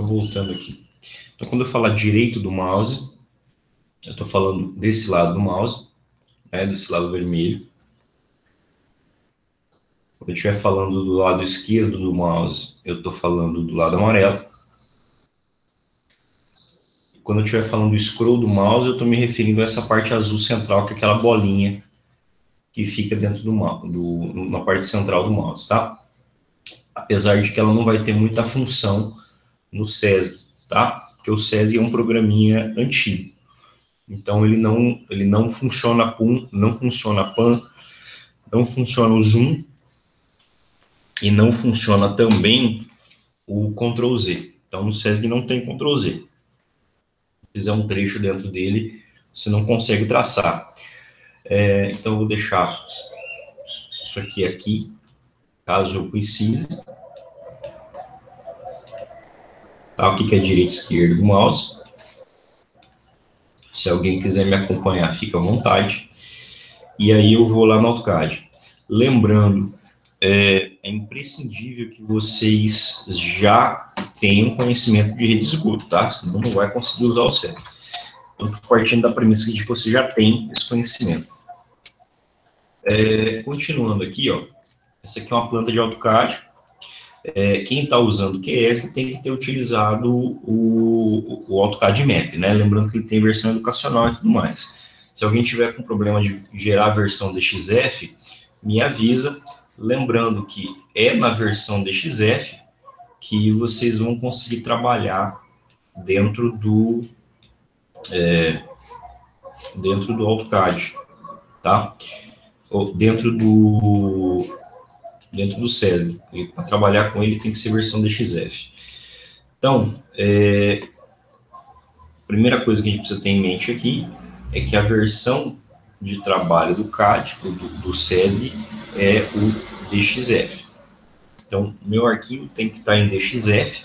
Então, voltando aqui. Então, quando eu falar direito do mouse, eu estou falando desse lado do mouse, né, desse lado vermelho. Quando eu estiver falando do lado esquerdo do mouse, eu estou falando do lado amarelo. Quando eu estiver falando do scroll do mouse, eu estou me referindo a essa parte azul central, que é aquela bolinha que fica dentro do, do na parte central do mouse, tá? Apesar de que ela não vai ter muita função no SESG, tá? Porque o SESG é um programinha antigo. Então ele não ele não funciona PUM, não funciona PAN, não funciona o zoom e não funciona também o Ctrl Z. Então no SESG não tem Ctrl Z. Se fizer um trecho dentro dele, você não consegue traçar. É, então eu vou deixar isso aqui aqui, caso eu precise. Tá, o que é direita e esquerda do mouse. Se alguém quiser me acompanhar, fica à vontade. E aí eu vou lá no AutoCAD. Lembrando, é, é imprescindível que vocês já tenham conhecimento de rede de esgoto, tá? Senão não vai conseguir usar o. Eu estou partindo da premissa de que você já tem esse conhecimento. É, continuando aqui, ó. Essa aqui é uma planta de AutoCAD é, quem está usando o QS tem que ter utilizado o, o AutoCAD Map, né? Lembrando que ele tem versão educacional e tudo mais. Se alguém tiver com problema de gerar a versão DXF, me avisa. Lembrando que é na versão DXF que vocês vão conseguir trabalhar dentro do é, dentro do AutoCAD, tá? Ou dentro do dentro do. E para trabalhar com ele tem que ser versão DXF. Então, é, a primeira coisa que a gente precisa ter em mente aqui é que a versão de trabalho do CAD, do, do SESG, é o DXF. Então, meu arquivo tem que estar em DXF.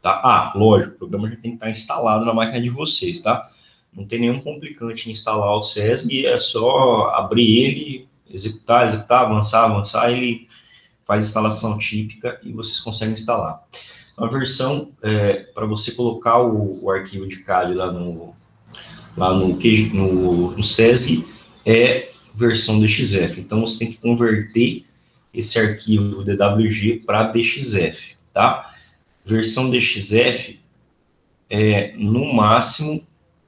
Tá? Ah, lógico, o programa já tem que estar instalado na máquina de vocês, tá? Não tem nenhum complicante em instalar o SESG, é só abrir ele, executar, executar, avançar, avançar, ele faz instalação típica e vocês conseguem instalar. A versão, é, para você colocar o, o, arquivo de CAD lá no, lá no, no, no é versão DXF. Então, você tem que converter esse arquivo DWG para DXF, tá? Versão DXF é, no máximo,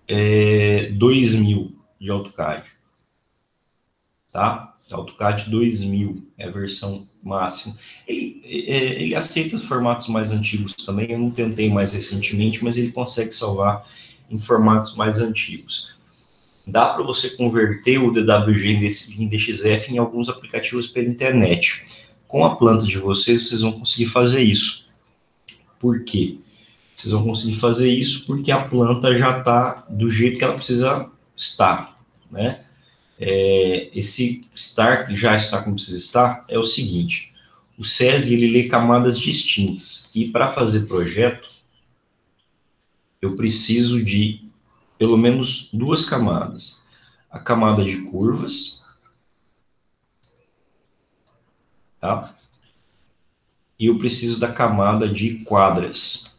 é, 2000 de AutoCAD, tá? AutoCAD 2000 é a versão máxima. Ele, é, ele aceita os formatos mais antigos também, eu não tentei mais recentemente, mas ele consegue salvar em formatos mais antigos. Dá para você converter o DWG em DXF em alguns aplicativos pela internet. Com a planta de vocês, vocês vão conseguir fazer isso. Por quê? Vocês vão conseguir fazer isso porque a planta já está do jeito que ela precisa estar, né? É, esse estar que já está como precisa estar é o seguinte: o SESG ele lê camadas distintas e para fazer projeto eu preciso de pelo menos duas camadas: a camada de curvas, tá? E eu preciso da camada de quadras.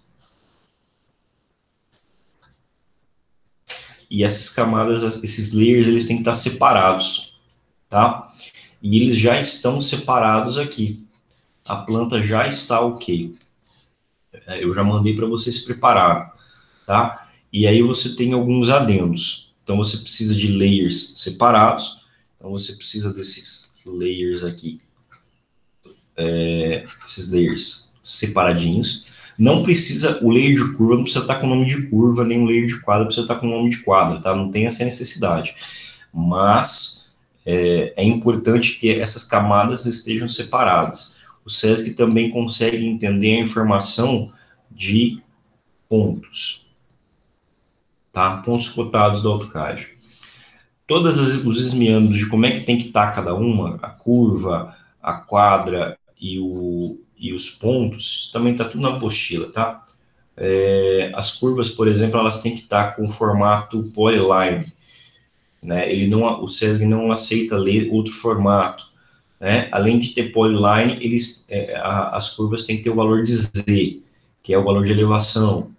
E essas camadas, esses layers, eles têm que estar separados, tá? E eles já estão separados aqui. A planta já está ok. É, eu já mandei para você se preparar, tá? E aí você tem alguns adendos. Então você precisa de layers separados. Então você precisa desses layers aqui, é, esses layers separadinhos. Não precisa, o layer de curva não precisa estar com o nome de curva, nem o layer de quadra precisa estar com o nome de quadra, tá? Não tem essa necessidade. Mas é, é importante que essas camadas estejam separadas. O SESC também consegue entender a informação de pontos, tá? Pontos cotados do AutoCAD. Todos os esmeandros de como é que tem que estar cada uma, a curva, a quadra e o, e os pontos, também está tudo na apostila, tá? É, as curvas, por exemplo, elas têm que estar tá com formato polyline, né? Ele não, o SESG não aceita ler outro formato, né? Além de ter polyline, eles, é, a, as curvas têm que ter o valor de Z, que é o valor de elevação.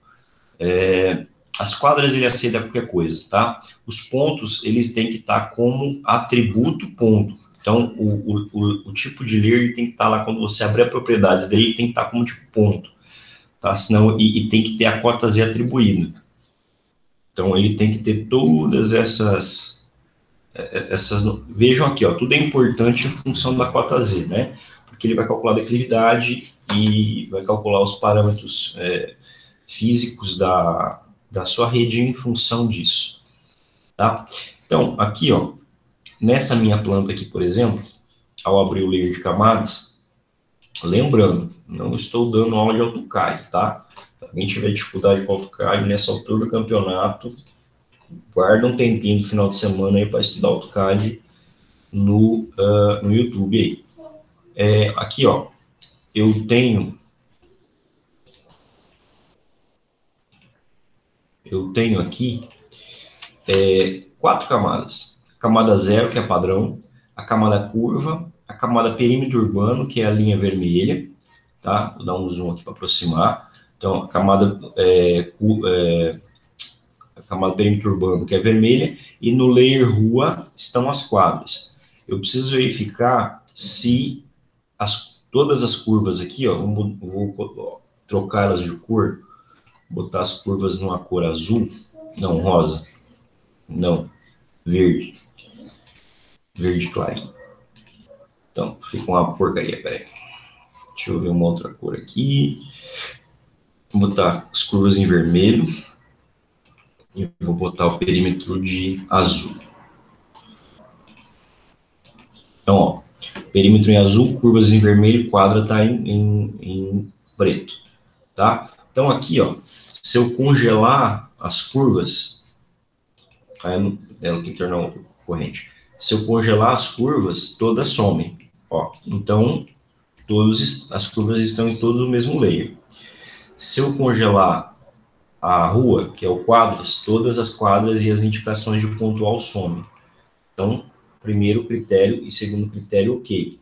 É, as quadras ele aceita qualquer coisa, tá? Os pontos eles têm que estar tá como atributo ponto. Então, o, o, o, tipo de layer tem que estar tá lá quando você abrir a propriedades dele, tem que estar tá como tipo ponto, tá? Senão, e, e tem que ter a cota Z atribuída. Então, ele tem que ter todas essas, é, é, essas, vejam aqui, ó, tudo é importante em função da cota Z, né? Porque ele vai calcular a declividade e vai calcular os parâmetros é, físicos da, da sua rede em função disso, tá? Então, aqui, ó, nessa minha planta aqui, por exemplo, ao abrir o layer de camadas, lembrando, não estou dando aula de AutoCAD, tá? Alguém tiver dificuldade com AutoCAD nessa altura do campeonato, guarda um tempinho no final de semana aí para estudar AutoCAD no, uh, no YouTube aí. É, aqui, ó, eu tenho eu tenho aqui é, quatro camadas. Camada zero, que é padrão, a camada curva, a camada perímetro urbano, que é a linha vermelha, tá? Vou dar um zoom aqui para aproximar. Então, a camada, é, é, a camada perímetro urbano, que é vermelha, e no layer rua estão as quadras. Eu preciso verificar se as, todas as curvas aqui, ó, vou, vou trocá-las de cor, botar as curvas numa cor azul, não, rosa, não, verde, verde clarinho. Então, fica uma porcaria, peraí. Deixa eu ver uma outra cor aqui. Vou botar as curvas em vermelho. E vou botar o perímetro de azul. Então, ó, perímetro em azul, curvas em vermelho, quadra está em, em, em preto, tá? Então, aqui, ó, se eu congelar as curvas, aí ela tem que tornar corrente. Se eu congelar as curvas, todas somem. Ó, então, todos, as curvas estão em todo o mesmo layer. Se eu congelar a rua, que é o quadros, todas as quadras e as indicações de pontual somem. Então, primeiro critério e segundo critério, ok.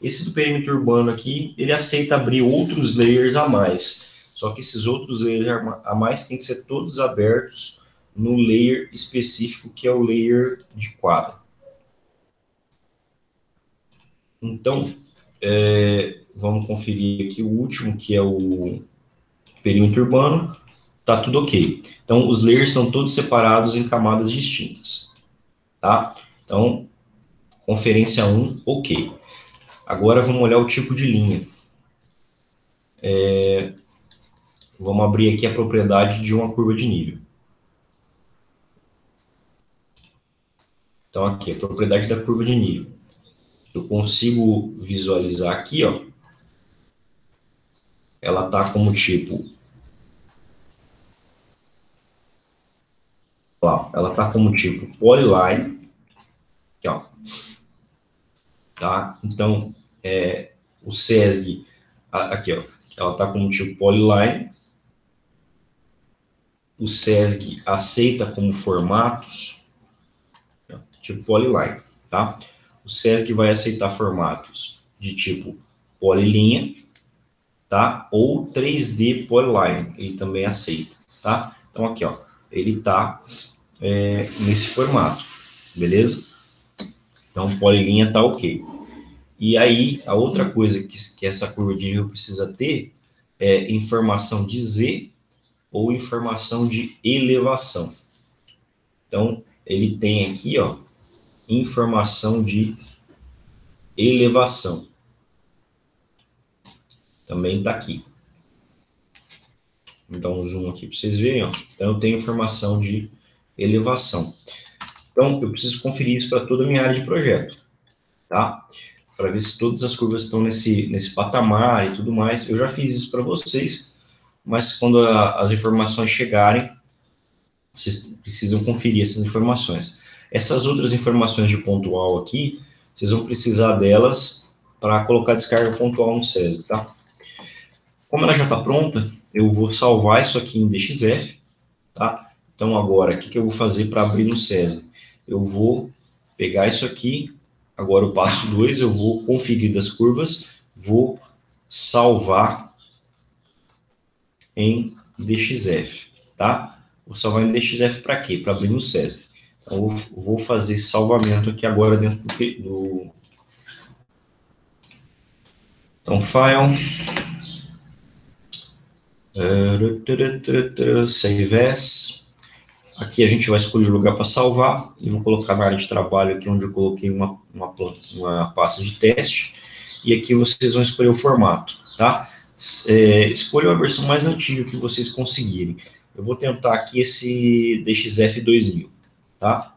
Esse do perímetro urbano aqui, ele aceita abrir outros layers a mais. Só que esses outros layers a mais têm que ser todos abertos no layer específico, que é o layer de quadro. Então, é, vamos conferir aqui o último, que é o perímetro urbano. Tá tudo ok. Então, os layers estão todos separados em camadas distintas. Tá? Então, conferência 1, ok. Agora, vamos olhar o tipo de linha. É, Vamos abrir aqui a propriedade de uma curva de nível. Então, aqui, a propriedade da curva de nível. Eu consigo visualizar aqui, ó. Ela está como tipo... Ó, ela está como tipo polyline. Aqui, ó. Tá? Então, é, o SESG, aqui, ó. Ela está como tipo polyline o SESG aceita como formatos, tipo polyline, tá? O SESG vai aceitar formatos de tipo polilinha, tá? Ou 3D polyline, ele também aceita, tá? Então aqui, ó, ele tá é, nesse formato, beleza? Então polilinha tá ok. E aí, a outra coisa que, que essa curva de nível precisa ter é informação de Z ou informação de elevação. Então, ele tem aqui, ó, informação de elevação. Também está aqui. Vou dar um zoom aqui para vocês verem, ó. Então, eu tenho informação de elevação. Então, eu preciso conferir isso para toda a minha área de projeto, tá? Para ver se todas as curvas estão nesse, nesse patamar e tudo mais. Eu já fiz isso para vocês, mas quando a, as informações chegarem, vocês precisam conferir essas informações. Essas outras informações de pontual aqui, vocês vão precisar delas para colocar descarga pontual no CESI, tá? Como ela já está pronta, eu vou salvar isso aqui em DXF, tá? Então, agora, o que, que eu vou fazer para abrir no CESI? Eu vou pegar isso aqui, agora o passo 2, eu vou conferir das curvas, vou salvar em DXF, tá? Vou salvar em DXF para quê? Para abrir no SESC. Então, vou fazer salvamento aqui agora dentro do... do... Então, file... Save as. Aqui a gente vai escolher o lugar para salvar. E vou colocar na área de trabalho aqui onde eu coloquei uma, uma, uma pasta de teste. E aqui vocês vão escolher o formato, tá? É, escolham a versão mais antiga que vocês conseguirem. Eu vou tentar aqui esse DXF 2000, tá?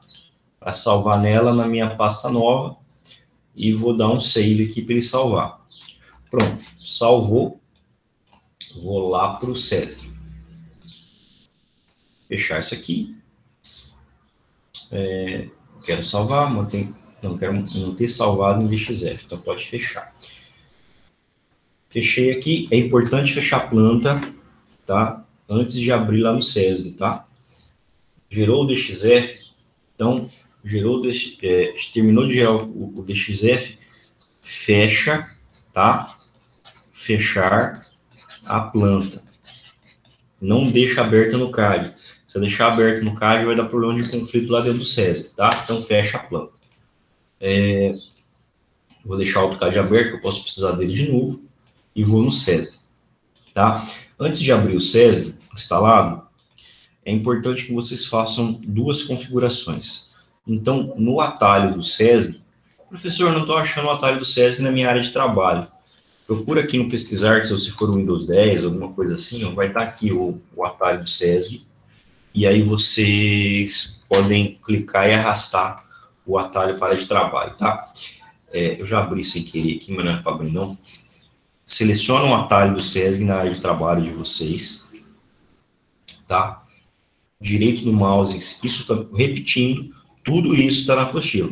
Para salvar nela na minha pasta nova. E vou dar um save aqui para ele salvar. Pronto, salvou. Vou lá para o Sesc. Fechar isso aqui. É, quero salvar, mantém, não quero manter salvado em DXF, então pode fechar. Fechei aqui, é importante fechar a planta, tá? Antes de abrir lá no SESG, tá? Gerou o DXF, então, gerou, é, terminou de gerar o, o DXF, fecha, tá? Fechar a planta. Não deixa aberta no CAD. Se deixar aberto no CAD, vai dar problema de conflito lá dentro do SESG, tá? Então, fecha a planta. É, vou deixar o AutoCAD aberto, que eu posso precisar dele de novo e vou no SESG. Tá? Antes de abrir o SESG instalado, é importante que vocês façam duas configurações. Então, no atalho do SESG, professor, não estou achando o atalho do SESG na minha área de trabalho. Procura aqui no pesquisar, se você for Windows 10, alguma coisa assim, vai estar aqui o, o atalho do SESG, e aí vocês podem clicar e arrastar o atalho para de trabalho, tá? É, eu já abri sem querer aqui, mas não é para abrir não seleciona um atalho do SESG na área de trabalho de vocês, tá? Direito do mouse, isso está repetindo, tudo isso está na apostila,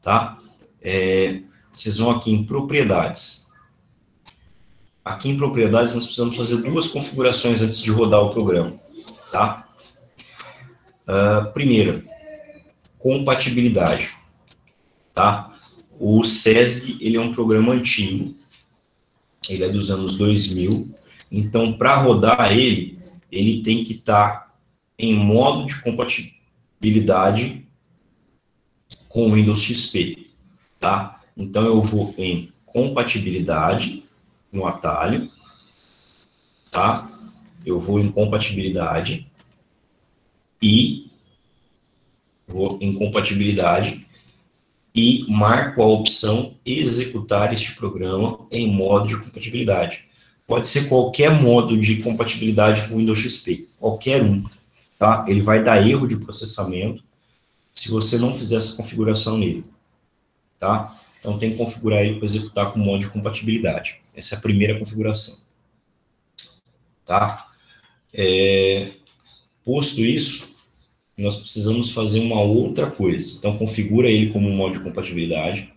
tá? É, vocês vão aqui em propriedades. Aqui em propriedades nós precisamos fazer duas configurações antes de rodar o programa, tá? Uh, primeira, compatibilidade, tá? O SESG, ele é um programa antigo, ele é dos anos 2000, então para rodar ele, ele tem que estar tá em modo de compatibilidade com o Windows XP, tá? Então eu vou em compatibilidade no atalho, tá? Eu vou em compatibilidade e vou em compatibilidade e marco a opção executar este programa em modo de compatibilidade. Pode ser qualquer modo de compatibilidade com o Windows XP, qualquer um, tá? Ele vai dar erro de processamento se você não fizer essa configuração nele, tá? Então tem que configurar ele para executar com modo de compatibilidade. Essa é a primeira configuração, tá? É, posto isso, nós precisamos fazer uma outra coisa. Então, configura ele como modo de compatibilidade.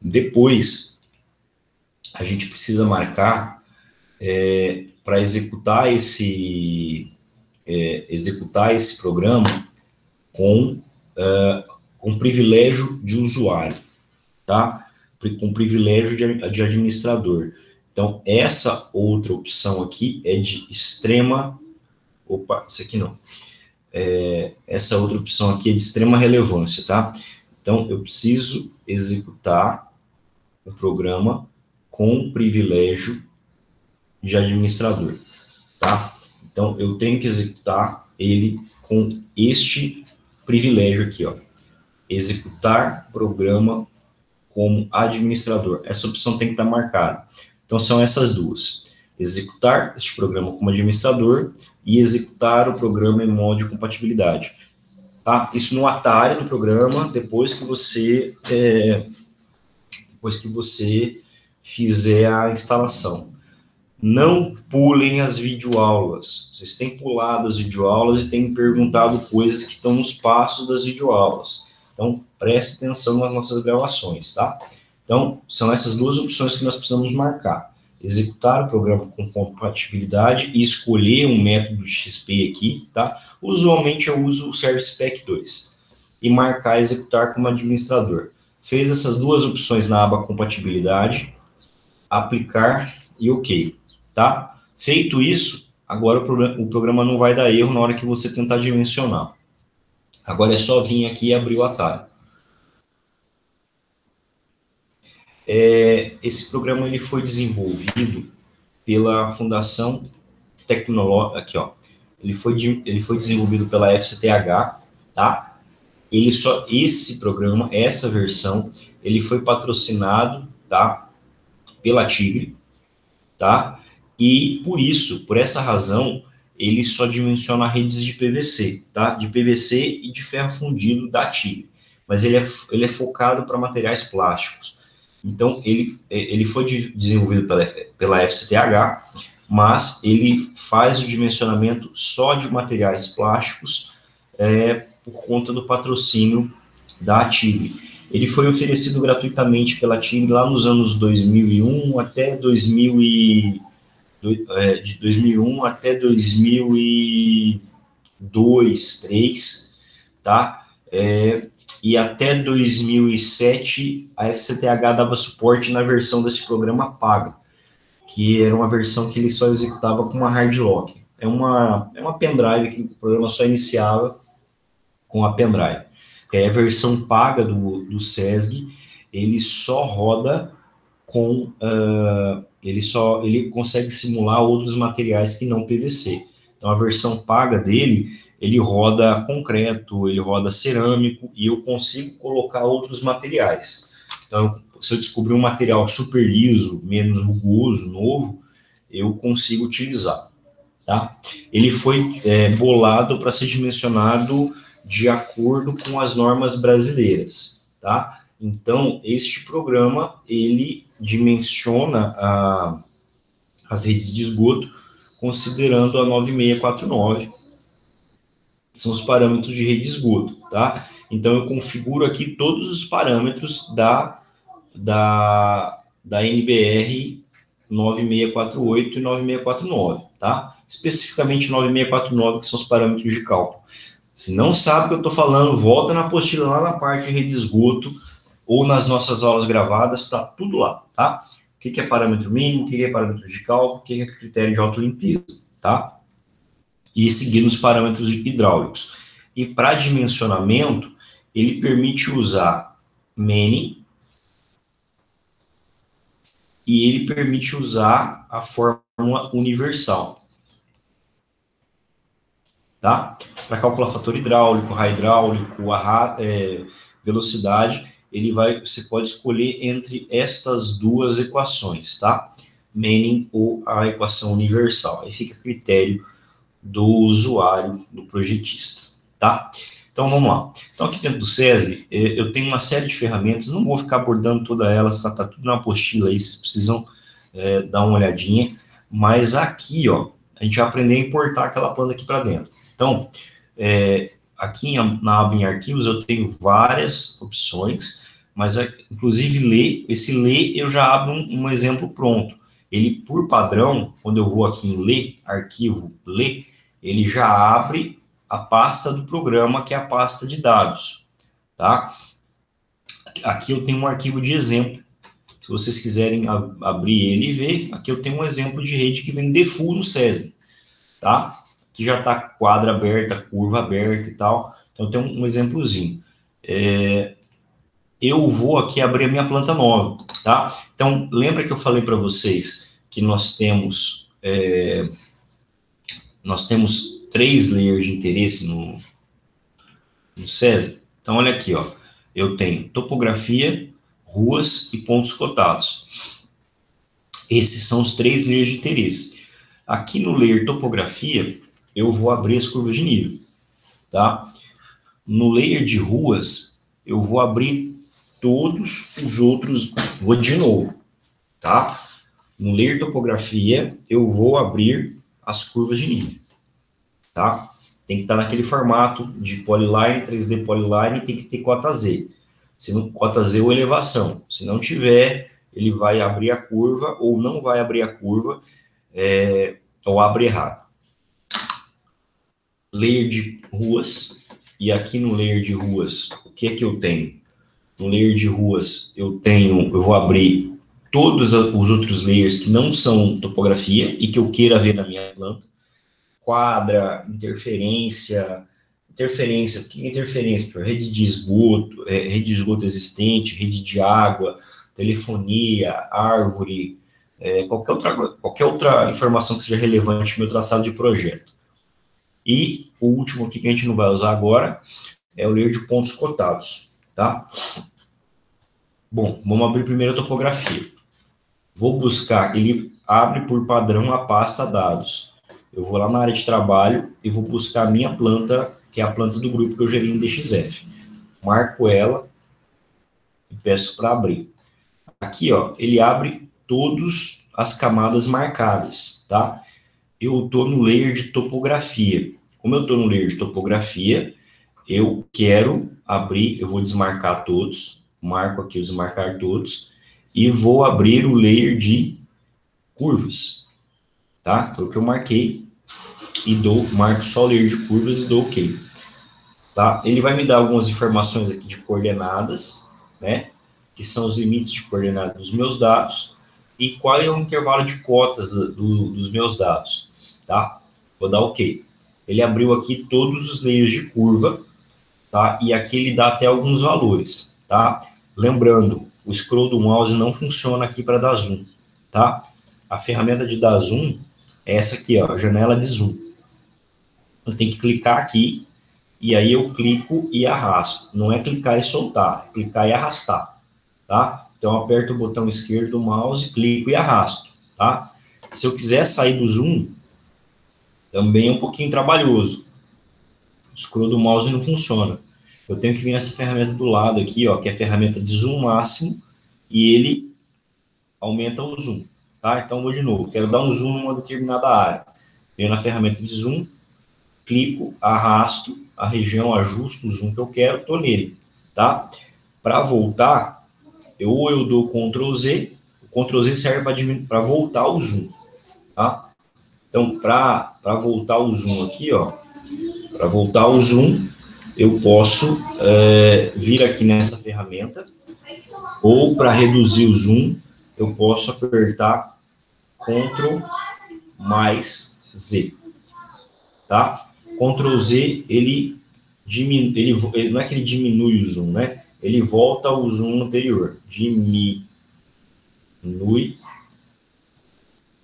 Depois, a gente precisa marcar é, para executar esse é, executar esse programa com é, com privilégio de usuário, tá? Com privilégio de, de administrador. Então, essa outra opção aqui é de extrema. Opa, isso aqui não é, essa outra opção aqui é de extrema relevância, tá? Então, eu preciso executar o programa com privilégio de administrador, tá? Então, eu tenho que executar ele com este privilégio aqui, ó. Executar programa como administrador. Essa opção tem que estar marcada. Então, são essas duas. Executar este programa como administrador e executar o programa em modo de compatibilidade. Tá? Isso no atalho do programa, depois que você é, depois que você fizer a instalação. Não pulem as videoaulas. Vocês têm pulado as videoaulas e têm perguntado coisas que estão nos passos das videoaulas. Então, preste atenção nas nossas gravações, tá? Então, são essas duas opções que nós precisamos marcar executar o programa com compatibilidade e escolher um método XP aqui, tá? Usualmente eu uso o Service Pack 2 e marcar executar como administrador. Fez essas duas opções na aba compatibilidade, aplicar e OK, tá? Feito isso, agora o, o programa não vai dar erro na hora que você tentar dimensionar. Agora é só vir aqui e abrir o atalho. É, esse programa ele foi desenvolvido pela Fundação Tecnológica, aqui ó, ele foi, ele foi desenvolvido pela FCTH, tá? Ele só, esse programa, essa versão, ele foi patrocinado, tá? Pela Tigre, tá? E por isso, por essa razão, ele só dimensiona redes de PVC, tá? De PVC e de ferro fundido da Tigre. Mas ele é, ele é focado para materiais plásticos. Então, ele, ele foi desenvolvido pela, pela FCTH, mas ele faz o dimensionamento só de materiais plásticos é, por conta do patrocínio da Tigre. Ele foi oferecido gratuitamente pela Tigre lá nos anos 2001 até 2000 é, de 2001 até 2002, 2003, tá? É, e até 2007 a FCTH dava suporte na versão desse programa paga, que era uma versão que ele só executava com uma hard lock. É uma, é uma pendrive que o programa só iniciava com a pendrive. É a versão paga do, do SESG, ele só roda com uh, ele só ele consegue simular outros materiais que não PVC. Então a versão paga dele ele roda concreto, ele roda cerâmico e eu consigo colocar outros materiais. Então, se eu descobrir um material super liso, menos rugoso, novo, eu consigo utilizar, tá? Ele foi é, bolado para ser dimensionado de acordo com as normas brasileiras, tá? Então, este programa, ele dimensiona a, as redes de esgoto considerando a 9649, são os parâmetros de rede de esgoto, tá? Então, eu configuro aqui todos os parâmetros da, da, da NBR 9648 e 9649, tá? Especificamente 9649, que são os parâmetros de cálculo. Se não sabe o que eu estou falando, volta na apostila lá na parte de rede de esgoto ou nas nossas aulas gravadas, tá tudo lá, tá? O que, é parâmetro mínimo, o que, é parâmetro de cálculo, o que, é critério de autolimpeza, tá? e seguindo os parâmetros hidráulicos. E para dimensionamento, ele permite usar many e ele permite usar a fórmula universal. Tá? Para calcular fator hidráulico, raio hidráulico, a é, velocidade, ele vai, você pode escolher entre estas duas equações, tá? Manning ou a equação universal. Aí fica a critério do usuário, do projetista, tá? Então, vamos lá. Então, aqui dentro do SESG, eh, eu tenho uma série de ferramentas, não vou ficar abordando todas elas, tá, tá tudo na apostila aí, vocês precisam é, dar uma olhadinha, mas aqui, ó, a gente vai aprender a importar aquela planta aqui para dentro. Então, é, aqui na aba em arquivos eu tenho várias opções, mas inclusive ler, esse ler eu já abro um, um exemplo pronto. Ele, por padrão, quando eu vou aqui em ler, arquivo, ler, ele já abre a pasta do programa, que é a pasta de dados, tá? Aqui eu tenho um arquivo de exemplo. Se vocês quiserem abrir ele e ver, aqui eu tenho um exemplo de rede que vem default no SESI, tá? Aqui já está quadra aberta, curva aberta e tal. Então, tem um, um exemplozinho. É, eu vou aqui abrir a minha planta nova, tá? Então, lembra que eu falei para vocês que nós temos... É, nós temos três layers de interesse no, no César. Então, olha aqui, ó. Eu tenho topografia, ruas e pontos cotados. Esses são os três layers de interesse. Aqui no layer topografia, eu vou abrir as curvas de nível, tá? No layer de ruas, eu vou abrir todos os outros, vou de novo, tá? No layer topografia, eu vou abrir as curvas de nível, tá? Tem que estar naquele formato de polyline, 3D polyline, tem que ter cota Z. Se não, cota Z ou elevação. Se não tiver, ele vai abrir a curva ou não vai abrir a curva, é, ou abre errado. Layer de ruas, e aqui no layer de ruas, o que é que eu tenho? No layer de ruas, eu tenho, eu vou abrir todos os outros layers que não são topografia e que eu queira ver na minha planta. Quadra, interferência, interferência, o que é interferência? Rede de esgoto, é, rede de esgoto existente, rede de água, telefonia, árvore, é, qualquer, outra, qualquer outra informação que seja relevante no meu traçado de projeto. E o último aqui que a gente não vai usar agora é o layer de pontos cotados, tá? Bom, vamos abrir primeiro a topografia. Vou buscar, ele abre por padrão a pasta dados. Eu vou lá na área de trabalho e vou buscar a minha planta, que é a planta do grupo que eu gerei em DXF. Marco ela e peço para abrir. Aqui, ó, ele abre todas as camadas marcadas, tá? Eu estou no layer de topografia. Como eu estou no layer de topografia, eu quero abrir, eu vou desmarcar todos, marco aqui desmarcar todos, e vou abrir o layer de curvas, tá? Foi o que eu marquei, e dou, marco só o layer de curvas e dou OK. Tá? Ele vai me dar algumas informações aqui de coordenadas, né? Que são os limites de coordenadas dos meus dados, e qual é o intervalo de cotas do, do, dos meus dados, tá? Vou dar OK. Ele abriu aqui todos os layers de curva, tá? E aqui ele dá até alguns valores, tá? Lembrando, o scroll do mouse não funciona aqui para dar zoom, tá? A ferramenta de dar zoom é essa aqui, ó, janela de zoom. Eu tenho que clicar aqui, e aí eu clico e arrasto. Não é clicar e soltar, é clicar e arrastar, tá? Então, aperto o botão esquerdo do mouse, clico e arrasto, tá? Se eu quiser sair do zoom, também é um pouquinho trabalhoso. O scroll do mouse não funciona eu tenho que vir nessa ferramenta do lado aqui, ó, que é a ferramenta de zoom máximo, e ele aumenta o zoom, tá? Então, vou de novo, quero dar um zoom numa determinada área. Venho na ferramenta de zoom, clico, arrasto a região, ajusto o zoom que eu quero, tô nele, tá? Para voltar, eu, ou eu dou Ctrl Z, o Ctrl Z serve para voltar o zoom, tá? Então, para voltar o zoom aqui, ó, para voltar o zoom, eu posso é, vir aqui nessa ferramenta, ou para reduzir o zoom, eu posso apertar Ctrl mais Z, tá? Ctrl Z, ele, ele, ele, não é que ele diminui o zoom, né? Ele volta ao zoom anterior, diminui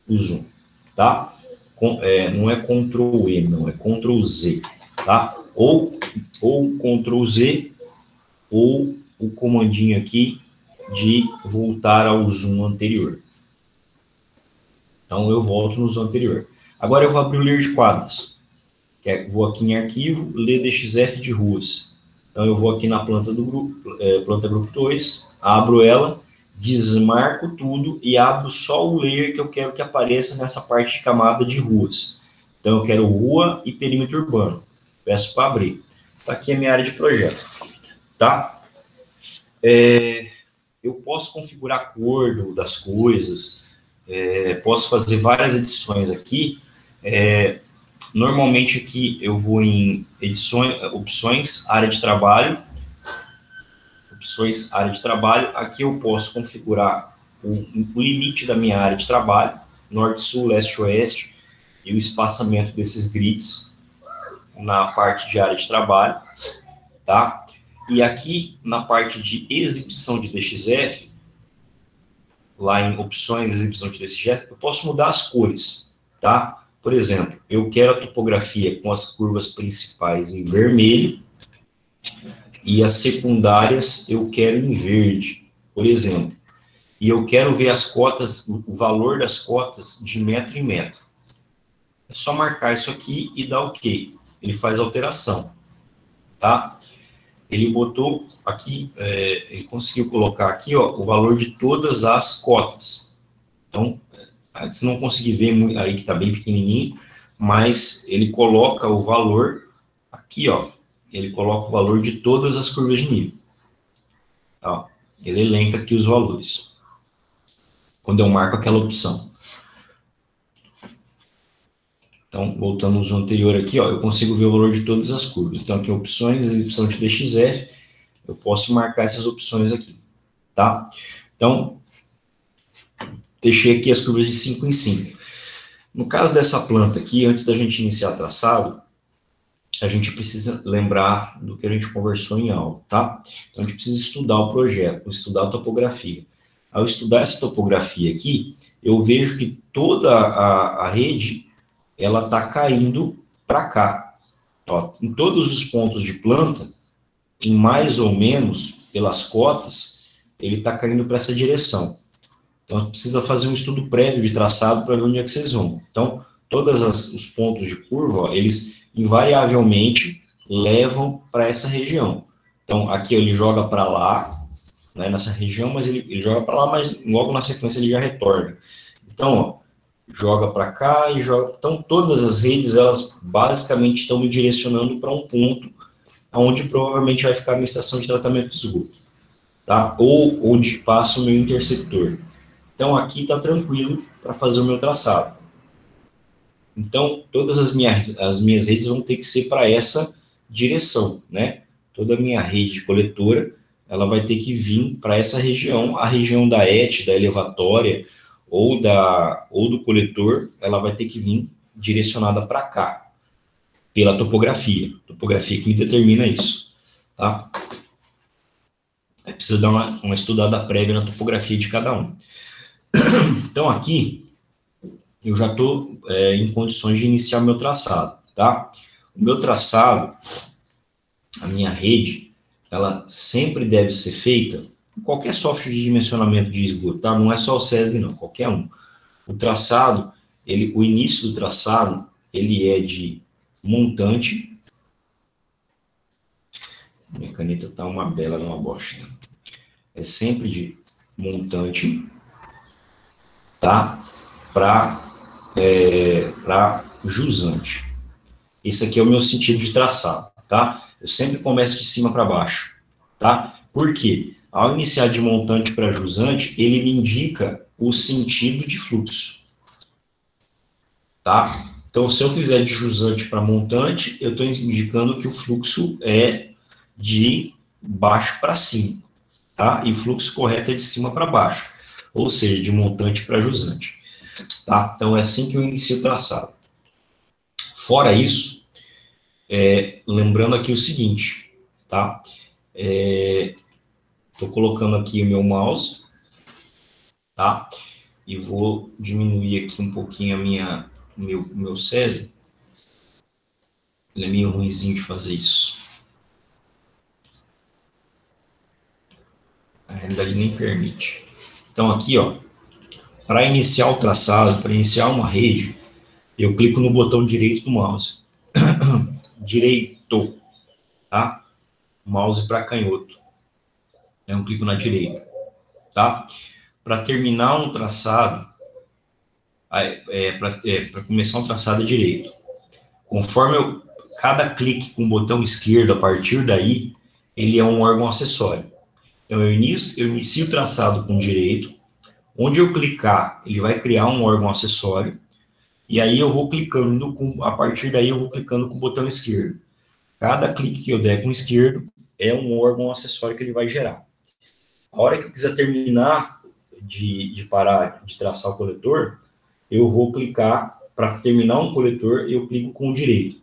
o zoom, tá? É, não é Ctrl E, não, é Ctrl Z, tá? Ou ou Ctrl Z, ou o comandinho aqui de voltar ao zoom anterior. Então, eu volto no zoom anterior. Agora, eu vou abrir o ler de quadras. Que é, vou aqui em arquivo, ler DXF de ruas. Então, eu vou aqui na planta do grupo, é, planta grupo 2, abro ela, desmarco tudo e abro só o layer que eu quero que apareça nessa parte de camada de ruas. Então, eu quero rua e perímetro urbano. Peço para abrir. Está aqui a minha área de projeto, tá? É, eu posso configurar a cor das coisas, é, posso fazer várias edições aqui. É, normalmente aqui eu vou em edições, opções, área de trabalho, opções, área de trabalho. Aqui eu posso configurar o, o limite da minha área de trabalho, norte, sul, leste, oeste, e o espaçamento desses grids na parte de área de trabalho, tá? E aqui na parte de exibição de DXF, lá em opções exibição de DXF, eu posso mudar as cores, tá? Por exemplo, eu quero a topografia com as curvas principais em vermelho e as secundárias eu quero em verde, por exemplo. E eu quero ver as cotas, o valor das cotas de metro em metro. É só marcar isso aqui e dar OK ele faz alteração, tá? Ele botou aqui, é, ele conseguiu colocar aqui, ó, o valor de todas as cotas. Então, é, se não conseguir ver aí que está bem pequenininho, mas ele coloca o valor aqui, ó, ele coloca o valor de todas as curvas de nível. Ele elenca aqui os valores. Quando eu marco aquela opção. Então, voltando ao anterior aqui, ó, eu consigo ver o valor de todas as curvas. Então, aqui, opções, exibição de DXF, eu posso marcar essas opções aqui, tá? Então, deixei aqui as curvas de 5 em 5. No caso dessa planta aqui, antes da gente iniciar traçado, a gente precisa lembrar do que a gente conversou em aula, tá? Então, a gente precisa estudar o projeto, estudar a topografia. Ao estudar essa topografia aqui, eu vejo que toda a, a rede, ela está caindo para cá. Ó, em todos os pontos de planta, em mais ou menos, pelas cotas, ele está caindo para essa direção. Então, precisa fazer um estudo prévio de traçado para ver onde é que vocês vão. Então, todos os pontos de curva, ó, eles invariavelmente levam para essa região. Então, aqui ele joga para lá, né, nessa região, mas ele, ele joga para lá, mas logo na sequência ele já retorna. Então, ó, joga para cá e joga. Então, todas as redes, elas basicamente estão me direcionando para um ponto onde provavelmente vai ficar a minha estação de tratamento de esgoto, tá? Ou onde passa o meu interceptor. Então, aqui está tranquilo para fazer o meu traçado. Então, todas as minhas, as minhas redes vão ter que ser para essa direção, né? Toda a minha rede coletora, ela vai ter que vir para essa região, a região da ET, da elevatória, ou, da, ou do coletor, ela vai ter que vir direcionada para cá, pela topografia. Topografia que me determina isso, tá? É preciso dar uma, uma estudada prévia na topografia de cada um. Então, aqui, eu já estou é, em condições de iniciar o meu traçado, tá? O meu traçado, a minha rede, ela sempre deve ser feita, qualquer software de dimensionamento de esgoto, tá? Não é só o SESG, não, qualquer um. O traçado, ele, o início do traçado, ele é de montante. Minha caneta tá uma bela uma bosta. É sempre de montante, tá? Para é, para jusante. Esse aqui é o meu sentido de traçado, tá? Eu sempre começo de cima para baixo, tá? Por quê? Ao iniciar de montante para jusante, ele me indica o sentido de fluxo, tá? Então, se eu fizer de jusante para montante, eu estou indicando que o fluxo é de baixo para cima, tá? E o fluxo correto é de cima para baixo, ou seja, de montante para jusante. Tá? Então, é assim que eu inicio o traçado. Fora isso, é, lembrando aqui o seguinte, tá? Estou é, colocando aqui o meu mouse, tá? E vou diminuir aqui um pouquinho a minha, meu, meu César. Ele é meio ruimzinho de fazer isso. A realidade nem permite. Então, aqui, ó, para iniciar o traçado, para iniciar uma rede, eu clico no botão direito do mouse. direito, tá? Mouse para canhoto. É um clico na direita, tá? Para terminar um traçado, é, para é, começar um traçado direito. Conforme eu, cada clique com o botão esquerdo, a partir daí, ele é um órgão acessório. Então, eu inicio, eu inicio o traçado com direito, Onde eu clicar, ele vai criar um órgão acessório, e aí eu vou clicando, com, a partir daí eu vou clicando com o botão esquerdo. Cada clique que eu der com o esquerdo é um órgão acessório que ele vai gerar. A hora que eu quiser terminar de, de parar de traçar o coletor, eu vou clicar, para terminar um coletor, eu clico com o direito.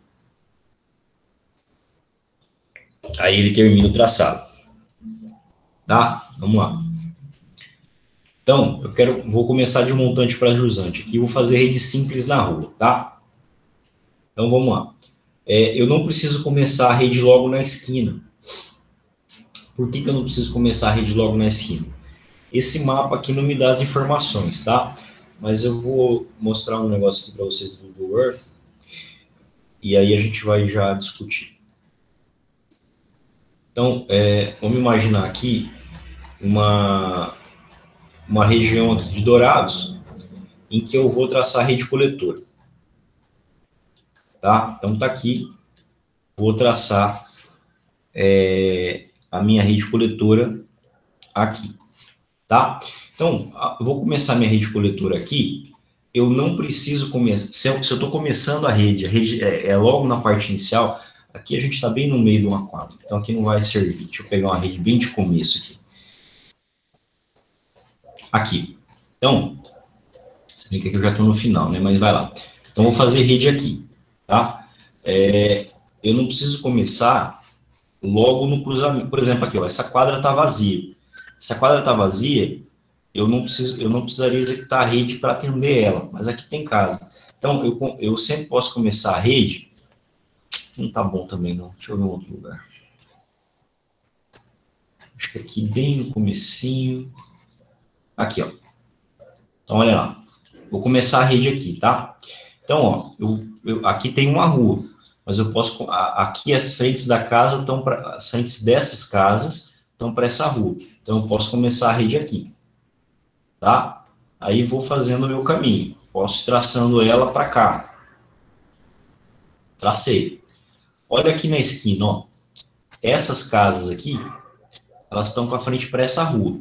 Aí ele termina o traçado. Tá? Vamos lá. Então, eu quero, vou começar de montante para jusante. Aqui vou fazer rede simples na rua, tá? Então, vamos lá. É, eu não preciso começar a rede logo na esquina. Por que, que eu não preciso começar a rede logo na esquina? Esse mapa aqui não me dá as informações, tá? Mas eu vou mostrar um negócio aqui para vocês do Google Earth. E aí a gente vai já discutir. Então, é, vamos imaginar aqui uma, uma região de Dourados, em que eu vou traçar a rede coletora. Tá? Então, tá aqui, vou traçar é, a minha rede coletora aqui, tá? Então, eu vou começar minha rede coletora aqui, eu não preciso começar, se eu estou começando a rede, a rede é, é, logo na parte inicial, aqui a gente está bem no meio de uma quadra, então aqui não vai servir, deixa eu pegar uma rede bem de começo aqui aqui. Então, Se bem que eu já estou no final, né? Mas vai lá. Então, vou fazer rede aqui, tá? É, eu não preciso começar logo no cruzamento. Por exemplo, aqui, ó, essa quadra está vazia. Essa quadra está vazia, eu não, preciso, eu não precisaria executar a rede para atender ela, mas aqui tem casa. Então, eu, eu sempre posso começar a rede. Não tá bom também, não. Deixa eu ver um outro lugar. Acho que aqui bem no comecinho. Aqui, ó. Então, olha lá. Vou começar a rede aqui, tá? Então, ó, eu, eu aqui tem uma rua, mas eu posso. Aqui as frentes da casa estão para. As frentes dessas casas estão para essa rua. Então, eu posso começar a rede aqui. Tá? Aí vou fazendo o meu caminho. Posso ir traçando ela para cá. Tracei. Olha aqui na esquina, ó. Essas casas aqui, elas estão com a frente para essa rua,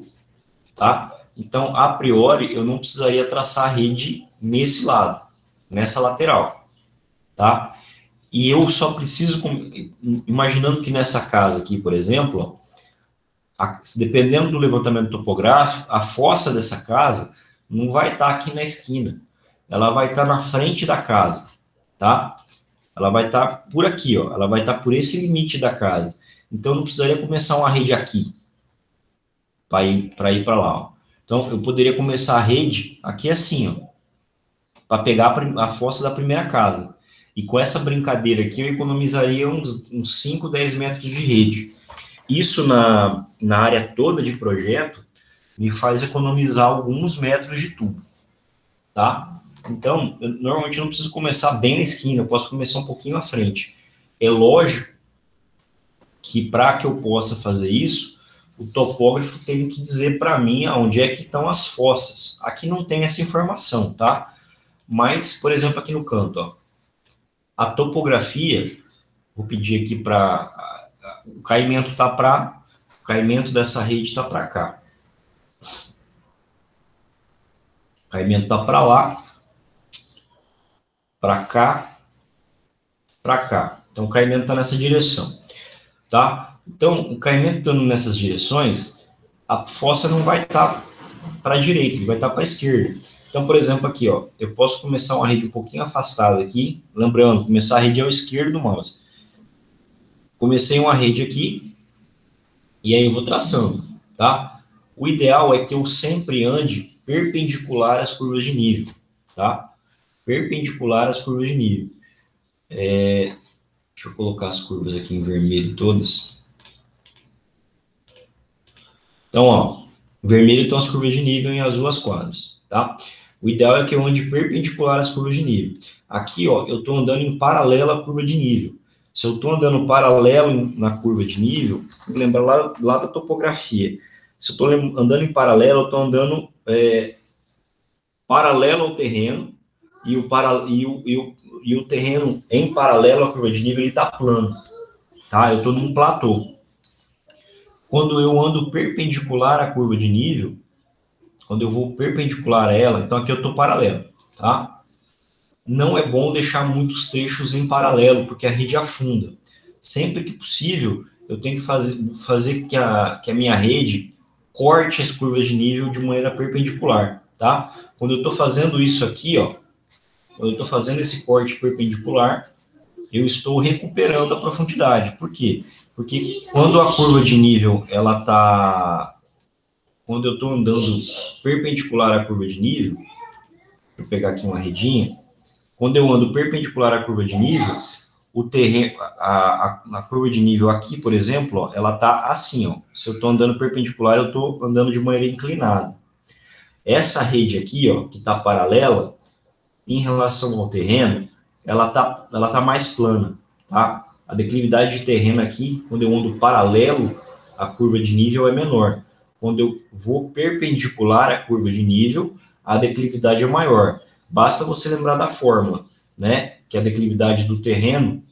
tá? Então, a priori, eu não precisaria traçar a rede nesse lado, nessa lateral, tá? E eu só preciso, imaginando que nessa casa aqui, por exemplo, a, dependendo do levantamento topográfico, a fossa dessa casa não vai estar tá aqui na esquina, ela vai estar tá na frente da casa, tá? Ela vai estar tá por aqui, ó, ela vai estar tá por esse limite da casa. Então, não precisaria começar uma rede aqui, para ir para lá, ó. Então, eu poderia começar a rede aqui assim, ó, para pegar a, a fossa da primeira casa. E com essa brincadeira aqui, eu economizaria uns, uns 5, 10 metros de rede. Isso na, na área toda de projeto me faz economizar alguns metros de tubo, tá? Então, eu, normalmente eu não preciso começar bem na esquina, eu posso começar um pouquinho à frente. É lógico que para que eu possa fazer isso, o topógrafo tem que dizer para mim aonde é que estão as fossas. Aqui não tem essa informação, tá? Mas, por exemplo, aqui no canto, ó, a topografia, vou pedir aqui para o caimento tá para o caimento dessa rede tá para cá. O caimento tá para lá, para cá, para cá. Então o caimento está nessa direção, tá? Então o caimento estando nessas direções, a fossa não vai estar tá para a direita, ele vai estar tá para a esquerda. Então, por exemplo, aqui, ó, eu posso começar uma rede um pouquinho afastada aqui, lembrando, começar a rede ao esquerdo do mouse. Comecei uma rede aqui, e aí eu vou traçando, tá? O ideal é que eu sempre ande perpendicular às curvas de nível, tá? Perpendicular às curvas de nível. É, deixa eu colocar as curvas aqui em vermelho todas. Então, ó, vermelho estão as curvas de nível e azul as quadras, tá? O ideal é que eu ande perpendicular às curvas de nível. Aqui, ó, eu estou andando em paralelo à curva de nível. Se eu estou andando paralelo na curva de nível, lembra lá, lá da topografia. Se eu estou andando em paralelo, eu estou andando é, paralelo ao terreno e o, para, e, o, e, o, e o terreno em paralelo à curva de nível está plano. Tá? Eu estou num platô. Quando eu ando perpendicular à curva de nível, quando eu vou perpendicular a ela, então aqui eu estou paralelo, tá? não é bom deixar muitos trechos em paralelo, porque a rede afunda. Sempre que possível, eu tenho que fazer, fazer que, a, que a minha rede corte as curvas de nível de maneira perpendicular, tá? Quando eu estou fazendo isso aqui, ó, quando eu estou fazendo esse corte perpendicular, eu estou recuperando a profundidade. Por quê? Porque quando a curva de nível, ela tá... Quando eu estou andando perpendicular à curva de nível, vou pegar aqui uma redinha, quando eu ando perpendicular à curva de nível, o terreno, a, a, a curva de nível aqui, por exemplo, ó, ela tá assim, ó. Se eu estou andando perpendicular, eu estou andando de maneira inclinada. Essa rede aqui, ó, que está paralela, em relação ao terreno, ela tá, ela tá mais plana, tá? A declividade de terreno aqui, quando eu ando paralelo à curva de nível, é menor. Quando eu vou perpendicular à curva de nível, a declividade é maior. Basta você lembrar da fórmula, né? Que a declividade do terreno,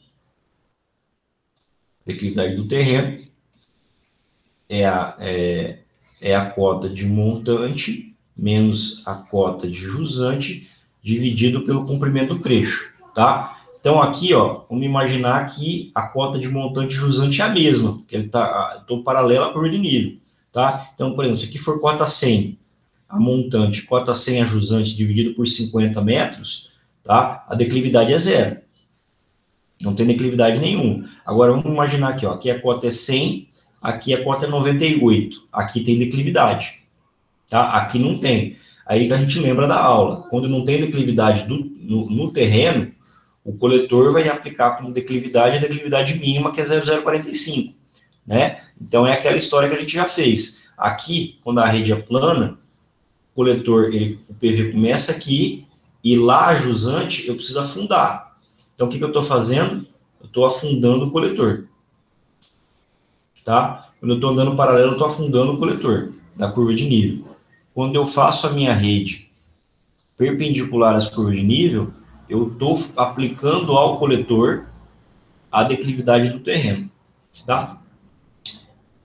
declividade do terreno é a, é, é a cota de montante menos a cota de jusante dividido pelo comprimento do trecho, tá? Então aqui, ó, vamos imaginar que a cota de montante jusante é a mesma, que ele tá, estou paralelo à curva de nível, tá? Então, por exemplo, se aqui for cota 100, a montante, cota 100 a jusante dividido por 50 metros, tá? A declividade é zero. Não tem declividade nenhuma. Agora, vamos imaginar aqui, ó, aqui a cota é 100, aqui a cota é 98. Aqui tem declividade, tá? Aqui não tem. Aí que a gente lembra da aula. Quando não tem declividade do, no, no terreno, o coletor vai aplicar como declividade a declividade mínima, que é 0,045, né? Então, é aquela história que a gente já fez. Aqui, quando a rede é plana, o coletor, ele, o PV começa aqui, e lá a jusante, eu preciso afundar. Então, o que, que eu estou fazendo? Eu estou afundando o coletor. Tá? Quando eu estou andando paralelo, eu estou afundando o coletor da curva de nível. Quando eu faço a minha rede perpendicular às curvas de nível, eu estou aplicando ao coletor a declividade do terreno, tá?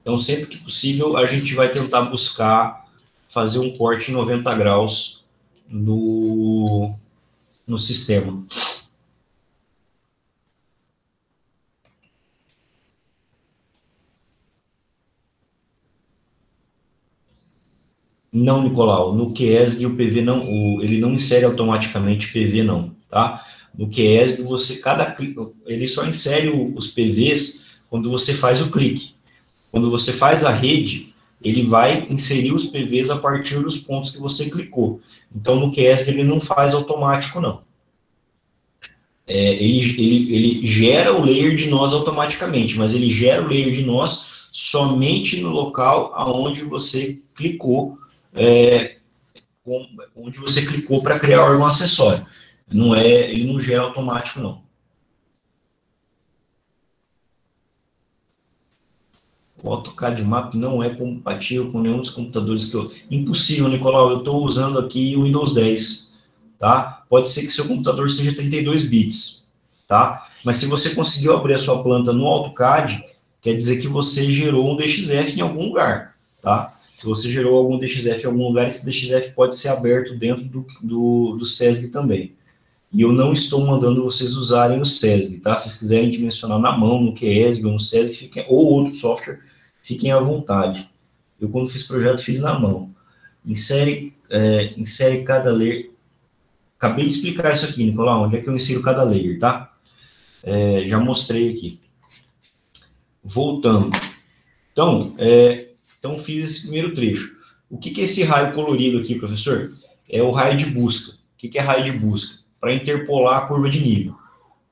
Então, sempre que possível, a gente vai tentar buscar fazer um corte em 90 graus no, no sistema. Não, Nicolau, no QESG o PV não, o, ele não insere automaticamente PV não, tá? No QESG você, cada ele só insere os PVs quando você faz o clique. Quando você faz a rede, ele vai inserir os PVs a partir dos pontos que você clicou. Então, no QESG ele não faz automático, não. É, ele, ele, ele gera o layer de nós automaticamente, mas ele gera o layer de nós somente no local aonde você clicou é, onde você clicou para criar órgão acessório. Não é, ele não gera automático, não. O AutoCAD Map não é compatível com nenhum dos computadores que eu... Impossível, Nicolau, eu estou usando aqui o Windows 10, tá? Pode ser que seu computador seja 32 bits, tá? Mas se você conseguiu abrir a sua planta no AutoCAD, quer dizer que você gerou um DXF em algum lugar, tá? Se você gerou algum DXF em algum lugar, esse DXF pode ser aberto dentro do, do, do SESG também. E eu não estou mandando vocês usarem o SESG, tá? Se vocês quiserem dimensionar na mão, no QESG ou no SESG, fiquem, ou outro software, fiquem à vontade. Eu, quando fiz projeto, fiz na mão. Insere, é, insere cada layer. Acabei de explicar isso aqui, Nicolau, onde é que eu insiro cada layer, tá? É, já mostrei aqui. Voltando. Então, é, então, fiz esse primeiro trecho. O que, que é esse raio colorido aqui, professor? É o raio de busca. O que, que é raio de busca? Para interpolar a curva de nível,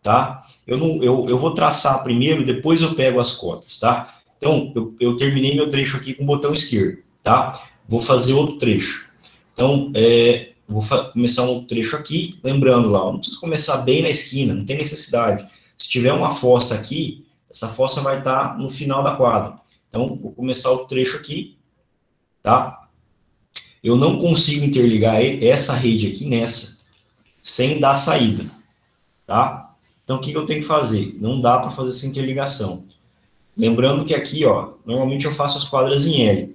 tá? Eu, não, eu, eu vou traçar primeiro, depois eu pego as cotas, tá? Então, eu, eu terminei meu trecho aqui com o botão esquerdo, tá? Vou fazer outro trecho. Então, é, vou começar um outro trecho aqui, lembrando lá, não precisa começar bem na esquina, não tem necessidade. Se tiver uma fossa aqui, essa fossa vai estar no final da quadra. Então, vou começar o trecho aqui, tá? Eu não consigo interligar essa rede aqui nessa, sem dar saída, tá? Então, o que, eu tenho que fazer? Não dá para fazer essa interligação. Lembrando que aqui, ó, normalmente eu faço as quadras em L.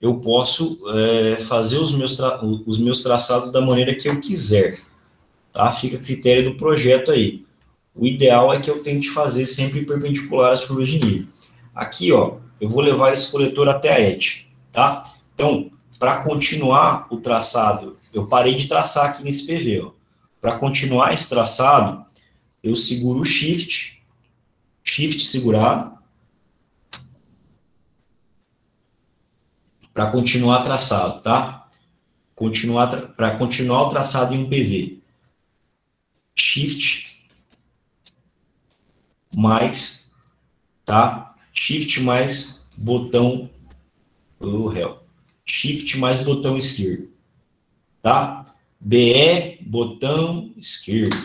Eu posso é, fazer os meus, os meus traçados da maneira que eu quiser, tá? Fica a critério do projeto aí. O ideal é que eu tente fazer sempre perpendicular às curvas de nível. Aqui, ó, eu vou levar esse coletor até a ET, tá? Então, para continuar o traçado, eu parei de traçar aqui nesse PV. Para continuar esse traçado, eu seguro o Shift, Shift segurado, para continuar traçado, tá? Continuar para continuar o traçado em um PV. Shift mais, tá? Shift mais botão o réu. Shift mais botão esquerdo. Tá? BE, botão esquerdo.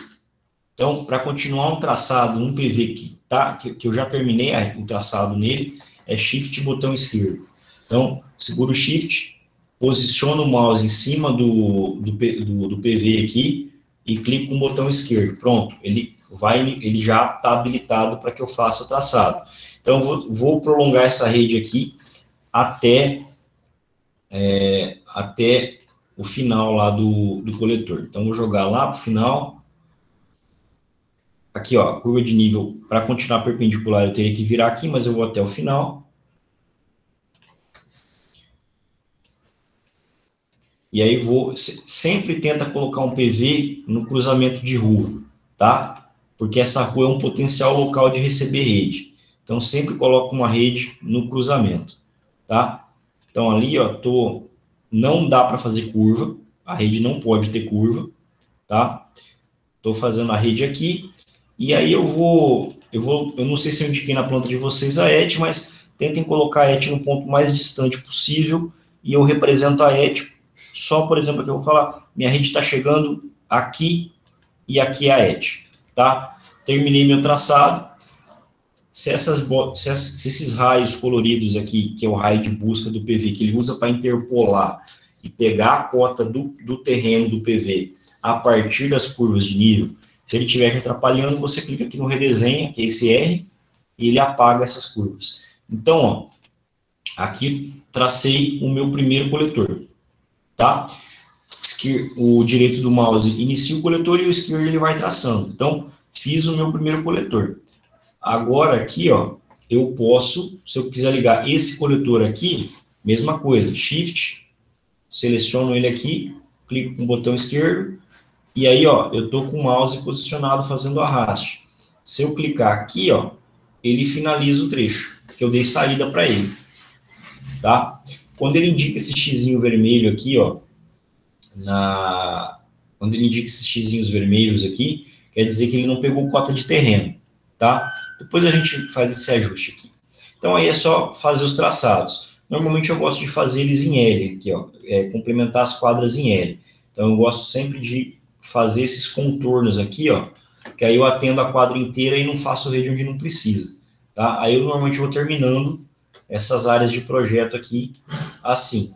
Então, para continuar um traçado, um PV que, tá, que, que eu já terminei o traçado nele, é Shift botão esquerdo. Então, seguro Shift, posiciono o mouse em cima do, do, do, do PV aqui e clico no botão esquerdo. Pronto, ele vai, ele já está habilitado para que eu faça traçado. Então, vou, vou prolongar essa rede aqui até, é, até o final lá do, do coletor. Então, vou jogar lá para o final. Aqui, ó, curva de nível, para continuar perpendicular, eu teria que virar aqui, mas eu vou até o final. E aí vou sempre tenta colocar um PV no cruzamento de rua, tá? Porque essa rua é um potencial local de receber rede. Então sempre coloco uma rede no cruzamento, tá? Então ali, ó, tô não dá para fazer curva, a rede não pode ter curva, tá? Tô fazendo a rede aqui e aí eu vou eu vou, eu não sei se eu indiquei na planta de vocês a ET, mas tentem colocar a ET no ponto mais distante possível e eu represento a ET só, por exemplo, aqui eu vou falar, minha rede está chegando aqui e aqui é a ET, tá? Terminei meu traçado. Se, essas, se, se esses raios coloridos aqui, que é o raio de busca do PV, que ele usa para interpolar e pegar a cota do, do terreno do PV a partir das curvas de nível, se ele estiver atrapalhando, você clica aqui no redesenha, que é esse R, e ele apaga essas curvas. Então, ó, aqui tracei o meu primeiro coletor, tá? O direito do mouse inicia o coletor e o esquerdo ele vai traçando. Então, fiz o meu primeiro coletor. Agora aqui, ó, eu posso, se eu quiser ligar esse coletor aqui, mesma coisa, Shift, seleciono ele aqui, clico com o botão esquerdo, e aí, ó, eu tô com o mouse posicionado fazendo arraste. Se eu clicar aqui, ó, ele finaliza o trecho, que eu dei saída para ele, tá? Quando ele indica esse xizinho vermelho aqui, ó, na... quando ele indica esses xizinhos vermelhos aqui, quer dizer que ele não pegou cota de terreno, tá? Depois a gente faz esse ajuste aqui. Então aí é só fazer os traçados. Normalmente eu gosto de fazer eles em L, aqui, ó, é, complementar as quadras em L. Então eu gosto sempre de fazer esses contornos aqui, ó, que aí eu atendo a quadra inteira e não faço rede onde não precisa, tá? Aí eu normalmente vou terminando essas áreas de projeto aqui assim,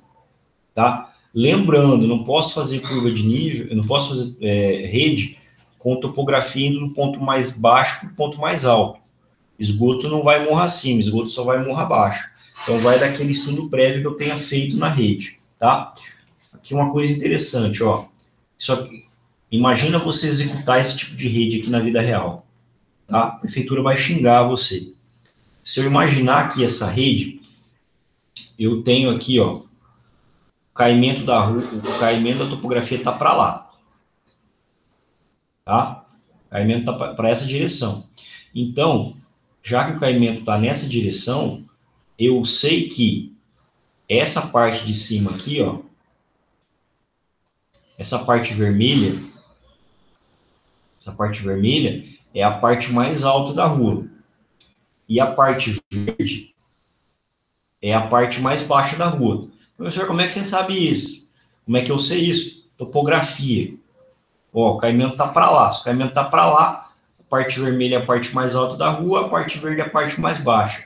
tá? Lembrando, não posso fazer curva de nível, eu não posso fazer é, rede com topografia indo do ponto mais baixo para o ponto mais alto. Esgoto não vai morrer acima, esgoto só vai morrer abaixo. Então, vai daquele estudo prévio que eu tenha feito na rede, tá? Aqui uma coisa interessante, ó. Aqui, Imagina você executar esse tipo de rede aqui na vida real. Tá? A prefeitura vai xingar você. Se eu imaginar aqui essa rede, eu tenho aqui, ó, o caimento da rua, o caimento da topografia está para lá. Tá? O caimento está para essa direção. Então, já que o caimento está nessa direção, eu sei que essa parte de cima aqui, ó, essa parte vermelha, essa parte vermelha, é a parte mais alta da rua. E a parte verde é a parte mais baixa da rua. Professor, como é que você sabe isso? Como é que eu sei isso? Topografia. Ó, o caimento está para lá. Se o caimento está para lá, a parte vermelha é a parte mais alta da rua, a parte verde é a parte mais baixa.